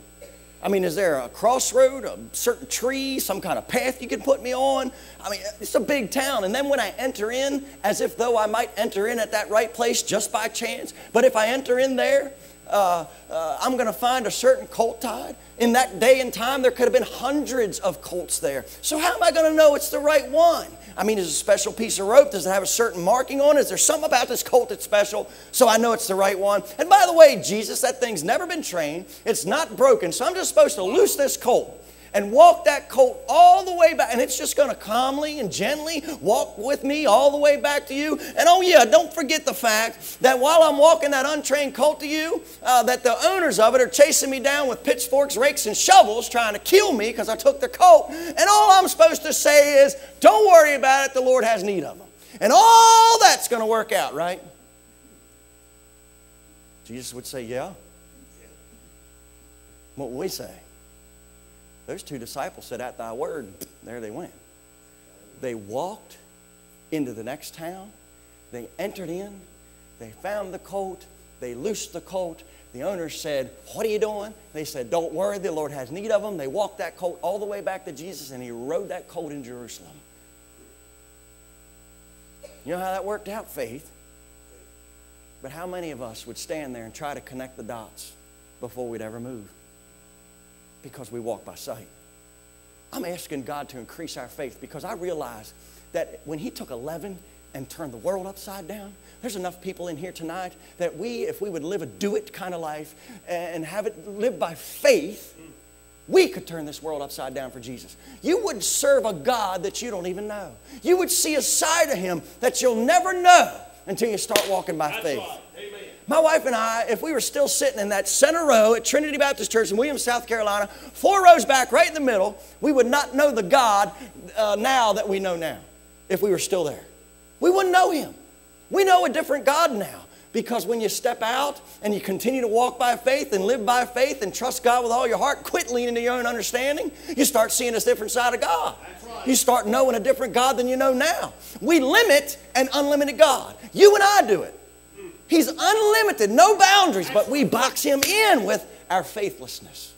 I mean, is there a crossroad, a certain tree, some kind of path you can put me on? I mean, it's a big town. And then when I enter in, as if though I might enter in at that right place just by chance, but if I enter in there, uh, uh, I'm going to find a certain colt tied. In that day and time, there could have been hundreds of colts there. So, how am I going to know it's the right one? I mean, is a special piece of rope? Does it have a certain marking on it? Is there something about this colt that's special so I know it's the right one? And by the way, Jesus, that thing's never been trained, it's not broken, so I'm just supposed to loose this colt and walk that colt all the way back. And it's just going to calmly and gently walk with me all the way back to you. And oh, yeah, don't forget the fact that while I'm walking that untrained colt to you, uh, that the owners of it are chasing me down with pitchforks, rakes, and shovels trying to kill me because I took the colt. And all I'm supposed to say is, don't worry about it, the Lord has need of them. And all that's going to work out, right? Jesus would say, yeah. What would we say? Those two disciples said, At thy word, there they went. They walked into the next town. They entered in. They found the colt. They loosed the colt. The owner said, What are you doing? They said, Don't worry, the Lord has need of them. They walked that colt all the way back to Jesus, and he rode that colt in Jerusalem. You know how that worked out? Faith. But how many of us would stand there and try to connect the dots before we'd ever move? Because we walk by sight. I'm asking God to increase our faith because I realize that when He took 11 and turned the world upside down, there's enough people in here tonight that we, if we would live a do it kind of life and have it live by faith, we could turn this world upside down for Jesus. You would serve a God that you don't even know. You would see a side of Him that you'll never know until you start walking by That's faith. right. My wife and I, if we were still sitting in that center row at Trinity Baptist Church in Williams, South Carolina, four rows back, right in the middle, we would not know the God uh, now that we know now if we were still there. We wouldn't know Him. We know a different God now. Because when you step out and you continue to walk by faith and live by faith and trust God with all your heart, quit leaning to your own understanding, you start seeing a different side of God. You start knowing a different God than you know now. We limit an unlimited God. You and I do it. He's unlimited, no boundaries, but we box him in with our faithlessness.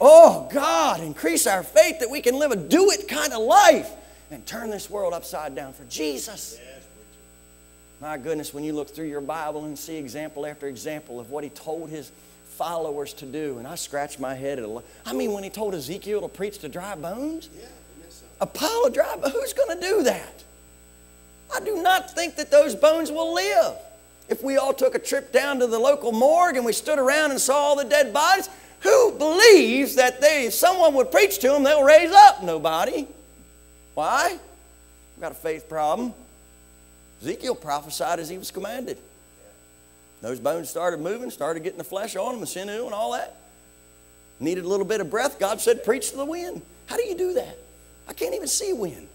Oh, God, increase our faith that we can live a do it kind of life and turn this world upside down for Jesus. My goodness, when you look through your Bible and see example after example of what he told his followers to do, and I scratch my head at a lot. I mean, when he told Ezekiel to preach to dry bones, a pile of dry bones, who's going to do that? I do not think that those bones will live. If we all took a trip down to the local morgue and we stood around and saw all the dead bodies, who believes that they, if someone would preach to them, they'll raise up? Nobody. Why? We've got a faith problem. Ezekiel prophesied as he was commanded. Those bones started moving, started getting the flesh on them, the sinew and all that. Needed a little bit of breath. God said, Preach to the wind. How do you do that? I can't even see wind.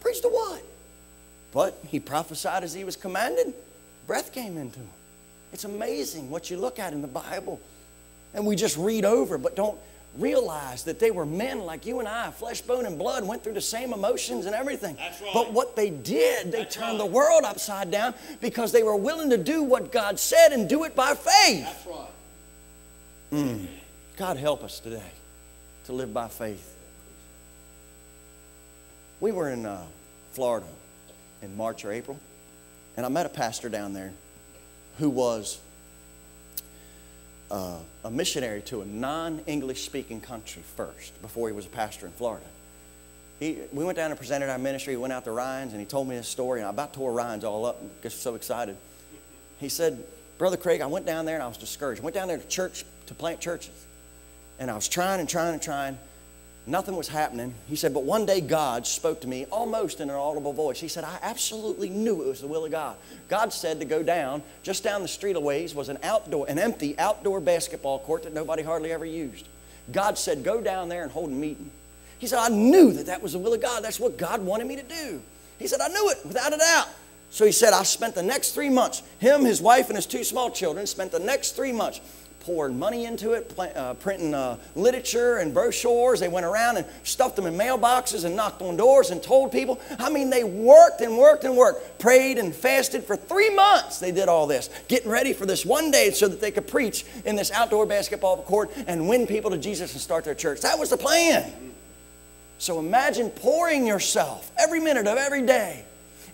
Preach to what? But he prophesied as he was commanded. Breath came into him. It's amazing what you look at in the Bible. And we just read over, but don't realize that they were men like you and I, flesh, bone, and blood, went through the same emotions and everything. That's right. But what they did, they That's turned right. the world upside down because they were willing to do what God said and do it by faith. That's right. God help us today to live by faith. We were in uh, Florida in March or April, and I met a pastor down there who was uh, a missionary to a non English speaking country first before he was a pastor in Florida. He, we went down and presented our ministry. We went out to Ryan's, and he told me his story, and I about tore Ryan's all up. I Just so excited. He said, Brother Craig, I went down there and I was discouraged. I went down there to church to plant churches. And I was trying and trying and trying. Nothing was happening. He said, but one day God spoke to me almost in an audible voice. He said, I absolutely knew it was the will of God. God said to go down, just down the street a ways was an outdoor, an empty outdoor basketball court that nobody hardly ever used. God said, go down there and hold a meeting. He said, I knew that that was the will of God. That's what God wanted me to do. He said, I knew it without a doubt. So he said, I spent the next three months, him, his wife, and his two small children, spent the next three months pouring money into it, uh, printing uh, literature and brochures. They went around and stuffed them in mailboxes and knocked on doors and told people. I mean, they worked and worked and worked, prayed and fasted for three months. They did all this, getting ready for this one day so that they could preach in this outdoor basketball court and win people to Jesus and start their church. That was the plan. So imagine pouring yourself every minute of every day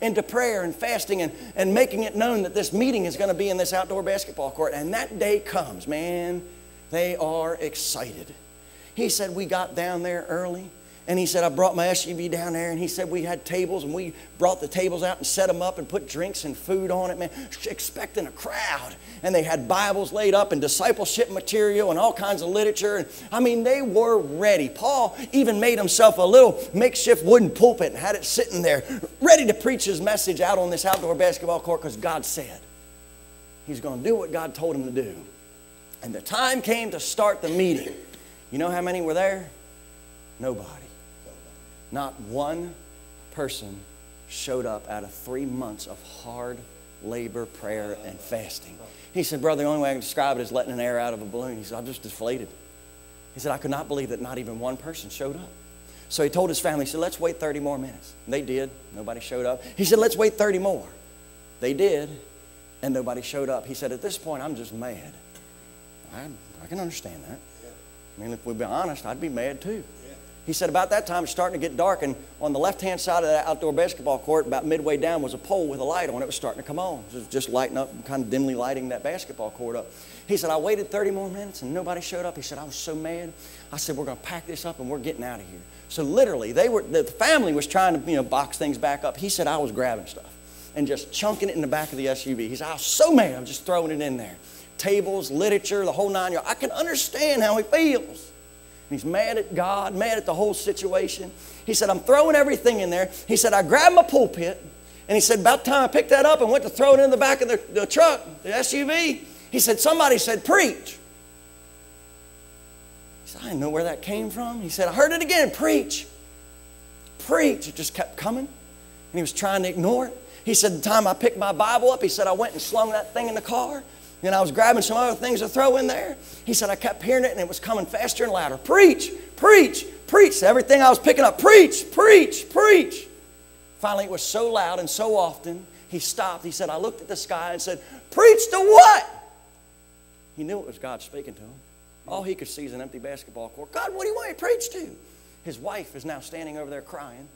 into prayer and fasting and, and making it known that this meeting is going to be in this outdoor basketball court. And that day comes, man, they are excited. He said, We got down there early. And he said, I brought my SUV down there. And he said, We had tables and we brought the tables out and set them up and put drinks and food on it, man, expecting a crowd. And they had Bibles laid up and discipleship material and all kinds of literature. And I mean, they were ready. Paul even made himself a little makeshift wooden pulpit and had it sitting there, ready to preach his message out on this outdoor basketball court because God said he's going to do what God told him to do. And the time came to start the meeting. You know how many were there? Nobody. Not one person showed up out of three months of hard labor, prayer, and fasting. He said, Brother, the only way I can describe it is letting an air out of a balloon. He said, I'm just deflated. He said, I could not believe that not even one person showed up. So he told his family, he said, let's wait 30 more minutes. And they did. Nobody showed up. He said, let's wait 30 more. They did, and nobody showed up. He said, at this point, I'm just mad. I, I can understand that. I mean, if we'd be honest, I'd be mad too. He said about that time it's starting to get dark, and on the left-hand side of that outdoor basketball court, about midway down, was a pole with a light on it. It was starting to come on. It was just lighting up, kind of dimly lighting that basketball court up. He said, I waited 30 more minutes and nobody showed up. He said, I was so mad. I said, we're going to pack this up and we're getting out of here. So literally, they were the family was trying to you know box things back up. He said, I was grabbing stuff and just chunking it in the back of the SUV. He said, I was so mad. I'm just throwing it in there. Tables, literature, the whole nine yards. I can understand how he feels. He's mad at God, mad at the whole situation. He said, I'm throwing everything in there. He said, I grabbed my pulpit, and he said, about time I picked that up and went to throw it in the back of the, the truck, the SUV. He said, somebody said, preach. He said, I didn't know where that came from. He said, I heard it again, preach. Preach. It just kept coming And he was trying to ignore it. He said, The time I picked my Bible up, he said, I went and slung that thing in the car. And I was grabbing some other things to throw in there. He said, I kept hearing it and it was coming faster and louder. Preach, preach, preach. Everything I was picking up, preach, preach, preach. Finally, it was so loud and so often, he stopped. He said, I looked at the sky and said, Preach to what? He knew it was God speaking to him. All he could see is an empty basketball court. God, what do you want me to preach to? His wife is now standing over there crying,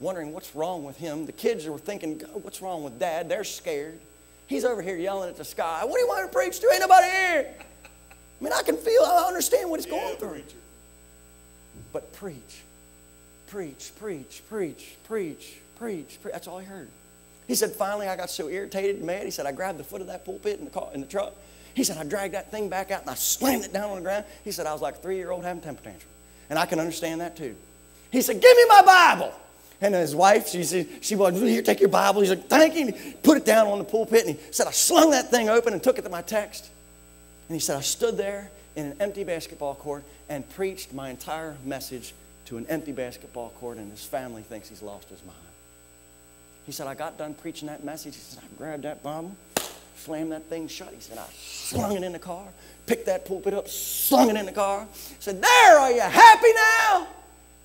wondering what's wrong with him. The kids are thinking, What's wrong with dad? They're scared. He's over here yelling at the sky. What do you want to preach to? Ain't nobody here. I mean, I can feel, I understand what he's going through. But preach, preach, preach, preach, preach, preach, preach. That's all he heard. He said, finally, I got so irritated and mad. He said, I grabbed the foot of that pulpit in the, car, in the truck. He said, I dragged that thing back out and I slammed it down on the ground. He said, I was like a three year old having a temper tantrum. And I can understand that too. He said, Give me my Bible. And his wife, she said, she was, here, take your Bible. He's like, thank you. He put it down on the pulpit and he said, I slung that thing open and took it to my text. And he said, I stood there in an empty basketball court and preached my entire message to an empty basketball court, and his family thinks he's lost his mind. He said, I got done preaching that message. He said, I grabbed that Bible, slammed that thing shut. He said, I slung it in the car, picked that pulpit up, slung it in the car. Said, There, are you happy now?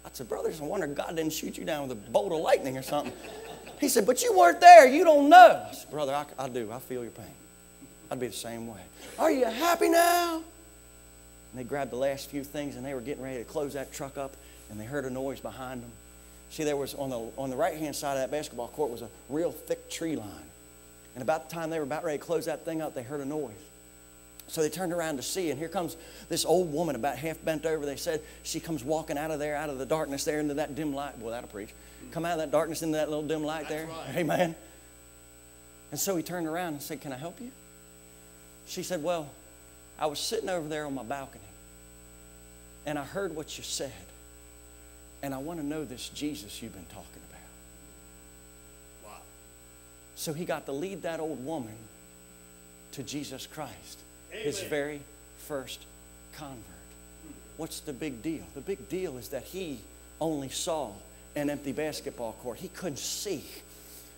I said, Brother, it's a wonder God didn't shoot you down with a bolt of lightning or something. He said, But you weren't there. You don't know. I said, Brother, I, I do. I feel your pain. I'd be the same way. Are you happy now? And they grabbed the last few things and they were getting ready to close that truck up and they heard a noise behind them. See, there was on the, on the right hand side of that basketball court was a real thick tree line. And about the time they were about ready to close that thing up, they heard a noise. So they turned around to see, and here comes this old woman about half bent over. They said she comes walking out of there, out of the darkness there into that dim light. Boy, that'll preach. Come out of that darkness into that little dim light there. right. Amen. And so he turned around and said, Can I help you? She said, Well, I was sitting over there on my balcony, and I heard what you said, and I want to know this Jesus you've been talking about. Wow. So he got to lead that old woman to Jesus Christ, his very first convert. What's the big deal? The big deal is that he only saw an empty basketball court. He couldn't see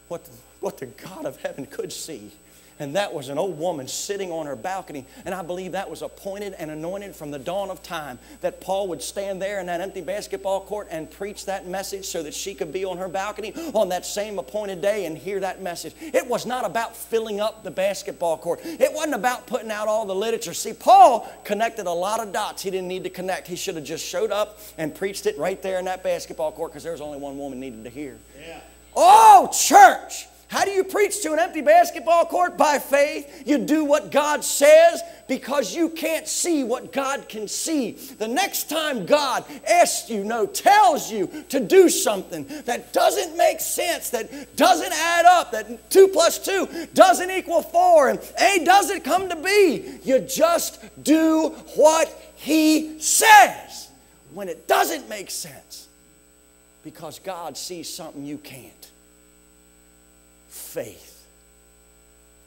what the, what the God of heaven could see. And that was an old woman sitting on her balcony. And I believe that was appointed and anointed from the dawn of time that Paul would stand there in that empty basketball court and preach that message so that she could be on her balcony on that same appointed day and hear that message. It was not about filling up the basketball court, it wasn't about putting out all the literature. See, Paul connected a lot of dots he didn't need to connect. He should have just showed up and preached it right there in that basketball court because there was only one woman needed to hear. Yeah. Oh, church! How do you preach to an empty basketball court? By faith. You do what God says because you can't see what God can see. The next time God asks you, no, tells you to do something that doesn't make sense, that doesn't add up, that two plus two doesn't equal four, and A doesn't come to B, you just do what He says when it doesn't make sense because God sees something you can't. Faith.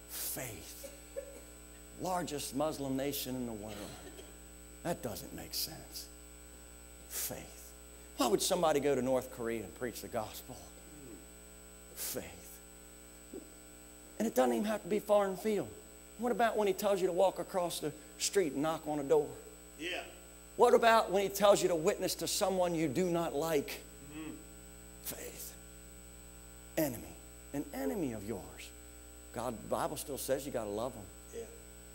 Faith. Largest Muslim nation in the world. That doesn't make sense. Faith. Why would somebody go to North Korea and preach the gospel? Faith. And it doesn't even have to be far and field. What about when he tells you to walk across the street and knock on a door? Yeah. What about when he tells you to witness to someone you do not like? Mm-hmm. Faith. Enemy. An enemy of yours. God, the Bible still says you got to love them. Yeah.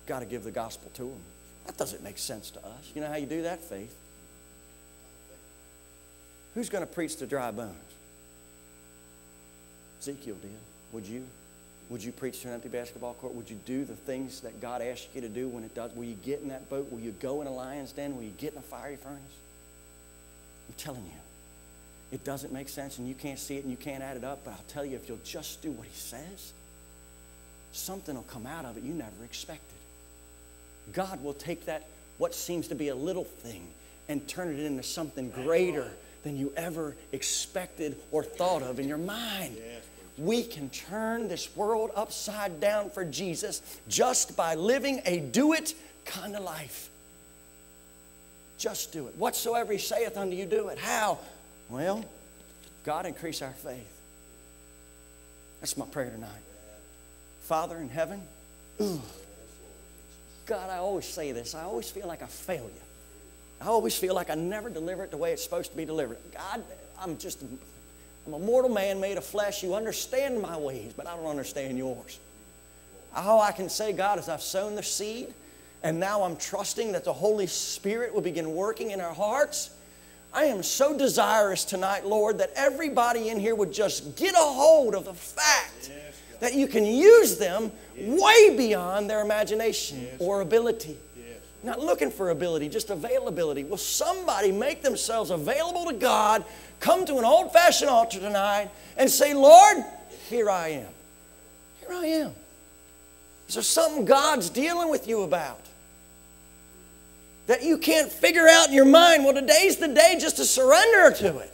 Got to give the gospel to them. That doesn't make sense to us. You know how you do that? Faith. Who's going to preach to dry bones? Ezekiel did. Would you? Would you preach to an empty basketball court? Would you do the things that God asked you to do when it does? Will you get in that boat? Will you go in a lion's den? Will you get in a fiery furnace? I'm telling you, it doesn't make sense and you can't see it and you can't add it up, but I'll tell you, if you'll just do what He says, something will come out of it you never expected. God will take that, what seems to be a little thing, and turn it into something greater than you ever expected or thought of in your mind. We can turn this world upside down for Jesus just by living a do it kind of life. Just do it. Whatsoever He saith unto you, do it. How? Well, God increase our faith. That's my prayer tonight. Father in heaven, God, I always say this. I always feel like a failure. I always feel like I never deliver it the way it's supposed to be delivered. God, I'm just, I'm a mortal man made of flesh. You understand my ways, but I don't understand yours. All I can say, God, is I've sown the seed, and now I'm trusting that the Holy Spirit will begin working in our hearts. I am so desirous tonight, Lord, that everybody in here would just get a hold of the fact that you can use them way beyond their imagination or ability. Not looking for ability, just availability. Will somebody make themselves available to God, come to an old fashioned altar tonight, and say, Lord, here I am. Here I am. Is there something God's dealing with you about? That you can't figure out in your mind, well, today's the day just to surrender to it,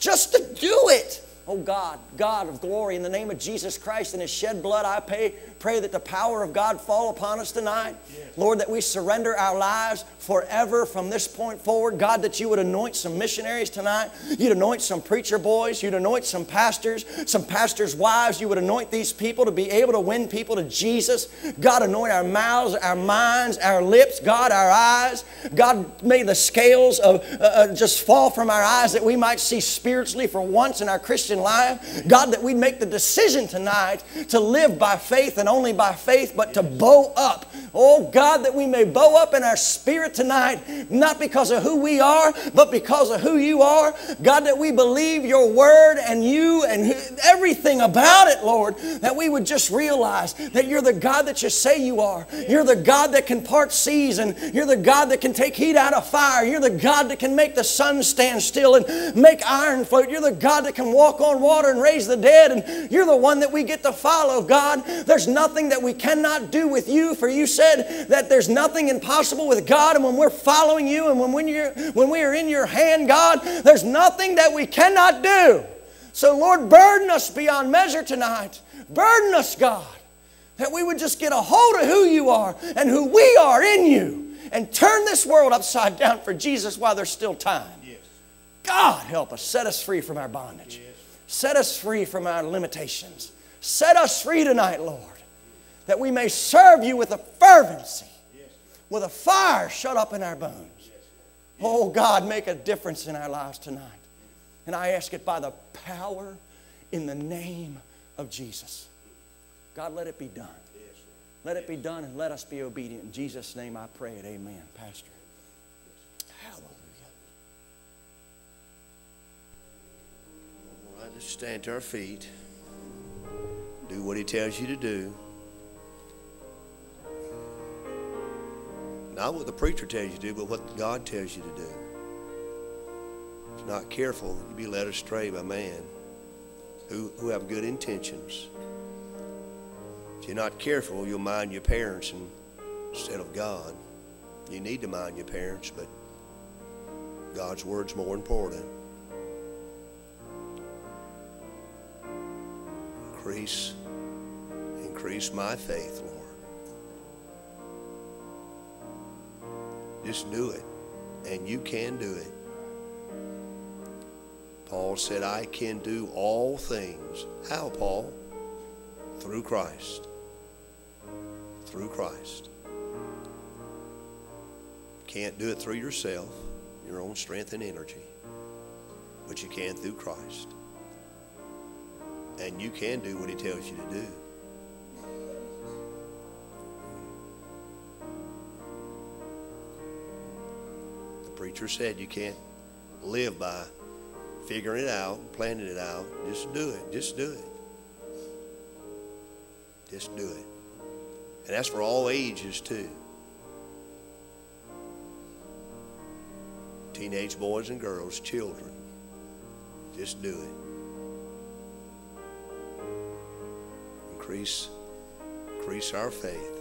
just to do it. Oh God, God of glory, in the name of Jesus Christ and His shed blood, I pray, pray that the power of God fall upon us tonight. Lord, that we surrender our lives forever from this point forward. God, that you would anoint some missionaries tonight. You'd anoint some preacher boys. You'd anoint some pastors, some pastors' wives. You would anoint these people to be able to win people to Jesus. God, anoint our mouths, our minds, our lips, God, our eyes. God, may the scales of, uh, uh, just fall from our eyes that we might see spiritually for once in our Christian life. God, that we'd make the decision tonight to live by faith and only by faith, but to bow up. Oh, God that we may bow up in our spirit tonight, not because of who we are, but because of who you are. God, that we believe your word and you and everything about it, Lord, that we would just realize that you're the God that you say you are. You're the God that can part seas, and you're the God that can take heat out of fire. You're the God that can make the sun stand still and make iron float. You're the God that can walk on water and raise the dead, and you're the one that we get to follow, God. There's nothing that we cannot do with you, for you said that there's nothing impossible with God, and when we're following you and when, when, you're, when we are in your hand, God, there's nothing that we cannot do. So, Lord, burden us beyond measure tonight. Burden us, God, that we would just get a hold of who you are and who we are in you and turn this world upside down for Jesus while there's still time. Yes. God, help us. Set us free from our bondage. Yes. Set us free from our limitations. Set us free tonight, Lord that we may serve you with a fervency, with a fire shut up in our bones. Oh God, make a difference in our lives tonight. And I ask it by the power in the name of Jesus. God, let it be done. Let it be done and let us be obedient. In Jesus' name I pray it. Amen. Pastor. Hallelujah. All right, let's stand to our feet. Do what he tells you to do. Not what the preacher tells you to do, but what God tells you to do. If you're not careful, you'll be led astray by man who, who have good intentions. If you're not careful, you'll mind your parents instead of God. You need to mind your parents, but God's word's more important. Increase, increase my faith, Lord. Just do it. And you can do it. Paul said, I can do all things. How, Paul? Through Christ. Through Christ. Can't do it through yourself, your own strength and energy, but you can through Christ. And you can do what he tells you to do. Preacher said you can't live by figuring it out, planning it out. Just do it. Just do it. Just do it. And that's for all ages, too. Teenage boys and girls, children. Just do it. Increase, increase our faith.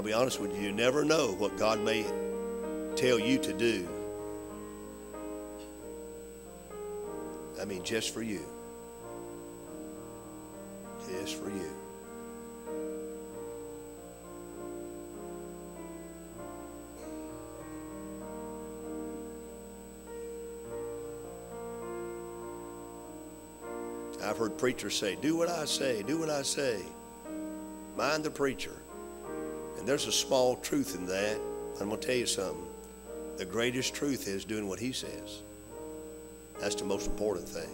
I'll be honest with you, you never know what God may tell you to do. I mean, just for you. Just for you. I've heard preachers say, Do what I say, do what I say. Mind the preacher. And there's a small truth in that. I'm going to tell you something. The greatest truth is doing what he says. That's the most important thing.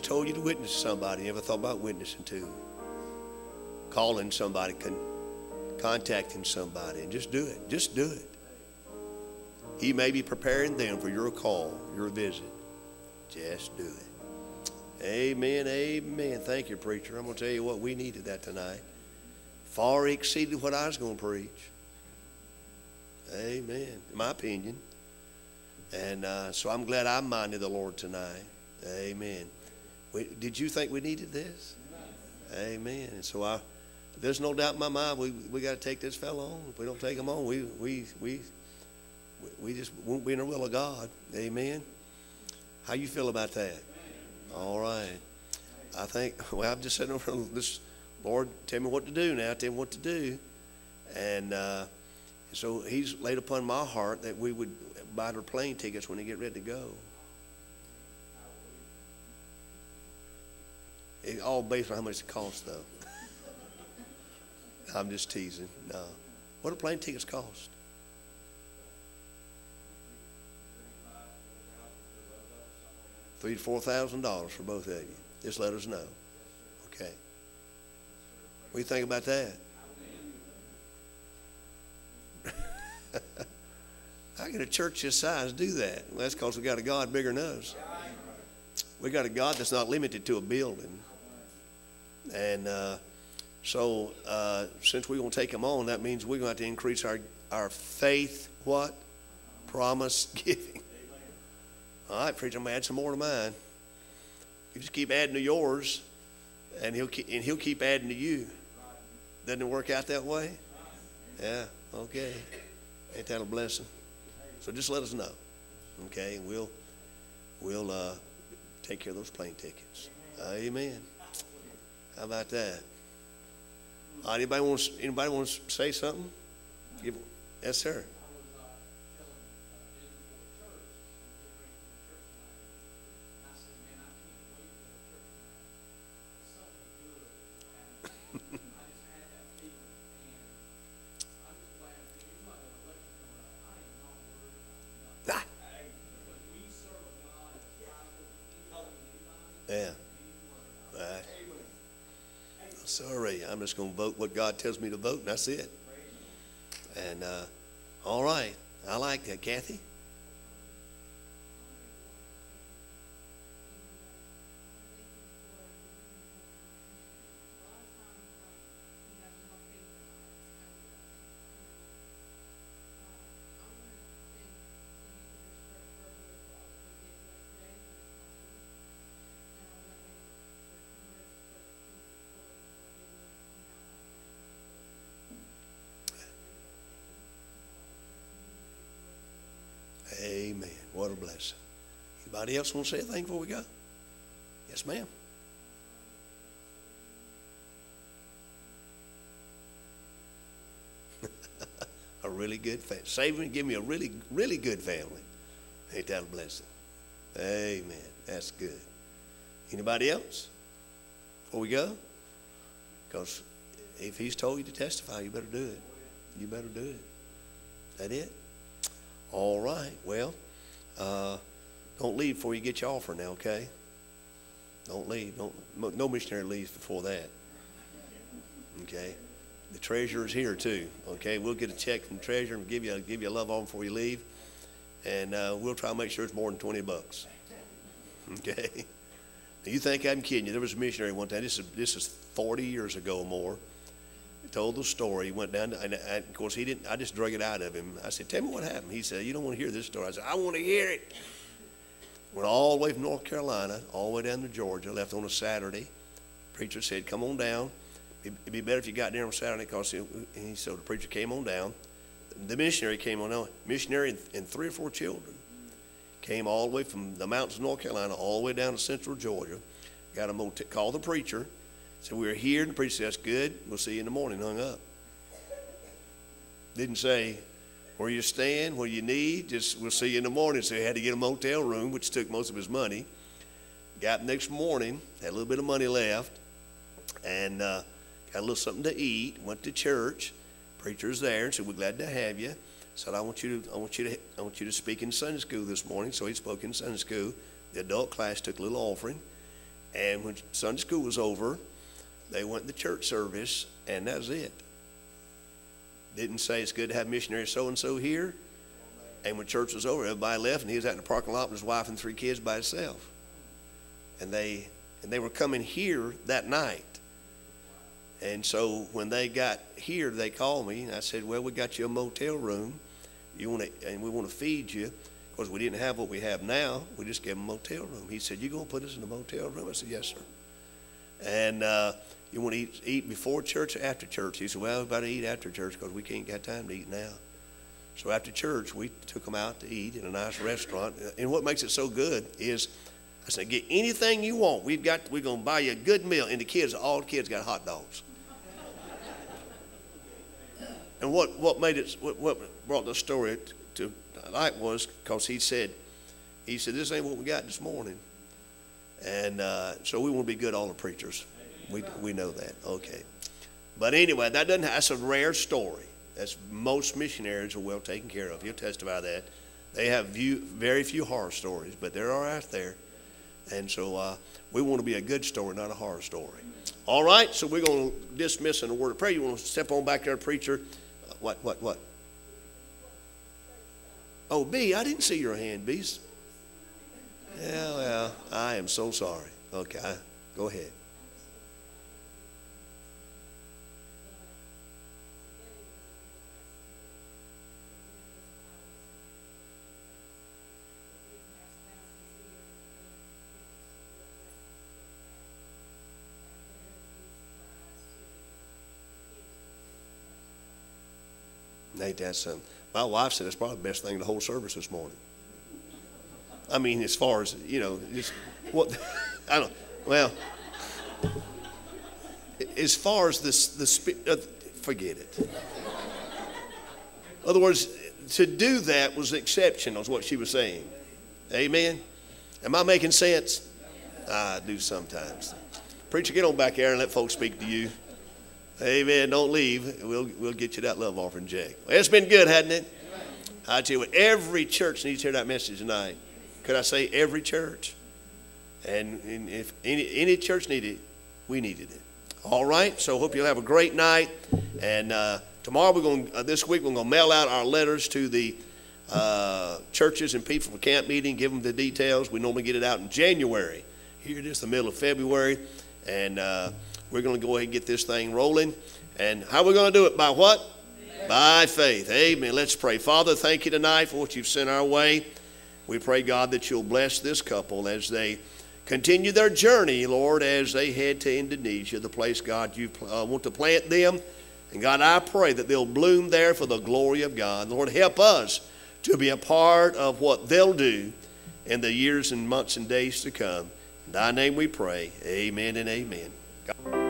Told you to witness to somebody you never thought about witnessing to. Calling somebody, con- contacting somebody, and just do it. Just do it. He may be preparing them for your call, your visit. Just do it. Amen, amen. Thank you, preacher. I'm going to tell you what, we needed that tonight. Far exceeded what I was going to preach. Amen. In my opinion. And uh, so I'm glad I minded the Lord tonight. Amen. We, did you think we needed this? Amen. And so I, there's no doubt in my mind we, we got to take this fellow on. If we don't take him on, we, we, we, we just won't be in the will of God. Amen. How you feel about that? All right. I think, well, I'm just sitting over this, Lord, tell me what to do now. Tell me what to do. And uh, so he's laid upon my heart that we would buy their plane tickets when they get ready to go. It all based on how much it costs, though. I'm just teasing. No. What do plane tickets cost? Three to four thousand dollars for both of you. Just let us know. Okay. What do you think about that? How can a church this size do that? Well, that's because we got a God bigger than us. We got a God that's not limited to a building. And uh, so, uh, since we're going to take them on, that means we're going to have to increase our, our faith, what? Promise giving. All right, preacher, I'm going to add some more to mine. You just keep adding to yours, and he'll keep, and he'll keep adding to you. Doesn't it work out that way? Yeah, okay. Ain't that a blessing? So just let us know, okay? We'll, we'll uh, take care of those plane tickets. Amen. How about that? Anybody wants anybody wants to say something? Give, yes, sir. Ah. Yeah. Right. Sorry, I'm just going to vote what God tells me to vote, and that's it. And uh, all right, I like that, Kathy. Amen. What a blessing. Anybody else want to say anything before we go? Yes, ma'am. a really good family. Save me give me a really, really good family. Ain't that a blessing? Amen. That's good. Anybody else? Before we go? Because if he's told you to testify, you better do it. You better do it. That it? All right. Well, uh, don't leave before you get your offer now, okay? Don't leave. Don't. No missionary leaves before that. Okay. The treasurer's here too. Okay. We'll get a check from the treasurer and give you give you a love on before you leave, and uh, we'll try to make sure it's more than twenty bucks. Okay. Now you think I'm kidding you? There was a missionary one time. This is this is forty years ago or more told the story. He went down, to, and, and of course he didn't. I just drug it out of him. I said, "Tell me what happened." He said, "You don't want to hear this story." I said, "I want to hear it." Went all the way from North Carolina, all the way down to Georgia. Left on a Saturday. Preacher said, "Come on down. It'd be better if you got there on Saturday." Because he, so the preacher came on down. The missionary came on down. Missionary and, three or four children came all the way from the mountains of North Carolina all the way down to central Georgia. Got a motel, called the preacher. Said, We're here. And the preacher said, That's good. We'll see you in the morning. Hung up. Didn't say where you stand, what you need. Just, we'll see you in the morning. So he had to get a motel room, which took most of his money. Got next morning, had a little bit of money left, and uh, got a little something to eat. Went to church. Preacher's there and said, "We're glad to have you." Said, "I want you to, I want you to, I want you to speak in Sunday school this morning." So he spoke in Sunday school. The adult class took a little offering, and when Sunday school was over, they went to church service, and that was it. Didn't say it's good to have missionary so and so here. And when church was over, everybody left, and he was out in the parking lot with his wife and three kids by himself. And they and they were coming here that night. And so when they got here, they called me, and I said, "Well, we got you a motel room. You want to, and we want to feed you." Because we didn't have what we have now, we just gave him a motel room. He said, "You gonna put us in a motel room?" I said, "Yes, sir." And uh, you want to eat, eat before church or after church? He said, Well, we better eat after church because we can't get time to eat now. So after church, we took them out to eat in a nice restaurant. And what makes it so good is, I said, get anything you want. We've got, we're going to buy you a good meal. And the kids, all the kids got hot dogs. and what, what made it, what, what brought the story to light was because he said, he said, this ain't what we got this morning. And uh, so we want to be good, all the preachers. We, we know that. Okay. But anyway, that doesn't, that's a rare story. That's most missionaries are well taken care of. You'll testify that. They have view, very few horror stories, but there are out there. And so uh, we want to be a good story, not a horror story. All right, so we're going to dismiss in a word of prayer. You want to step on back there, preacher? What, what, what? Oh, B, I didn't see your hand, B. Yeah, well, I am so sorry. Okay, go ahead. That something? My wife said it's probably the best thing in the whole service this morning. I mean, as far as, you know, just what, I don't, well, as far as this, the, uh, forget it. In other words, to do that was exceptional, is what she was saying. Amen? Am I making sense? I do sometimes. Preacher, get on back there and let folks speak to you. Amen. Don't leave. We'll, we'll get you that love offering, Jack. Well, it's been good, hasn't it? I tell you what, every church needs to hear that message tonight. Could I say every church? And, and if any, any church needed it, we needed it. All right. So hope you'll have a great night. And uh, tomorrow we're going. Uh, this week we're going to mail out our letters to the uh, churches and people for camp meeting. Give them the details. We normally get it out in January. Here it is, the middle of February, and uh, we're going to go ahead and get this thing rolling. And how are we going to do it? By what? By faith. Amen. Let's pray. Father, thank you tonight for what you've sent our way. We pray, God, that you'll bless this couple as they continue their journey, Lord, as they head to Indonesia, the place, God, you uh, want to plant them. And God, I pray that they'll bloom there for the glory of God. Lord, help us to be a part of what they'll do in the years and months and days to come. In thy name we pray. Amen and amen. God.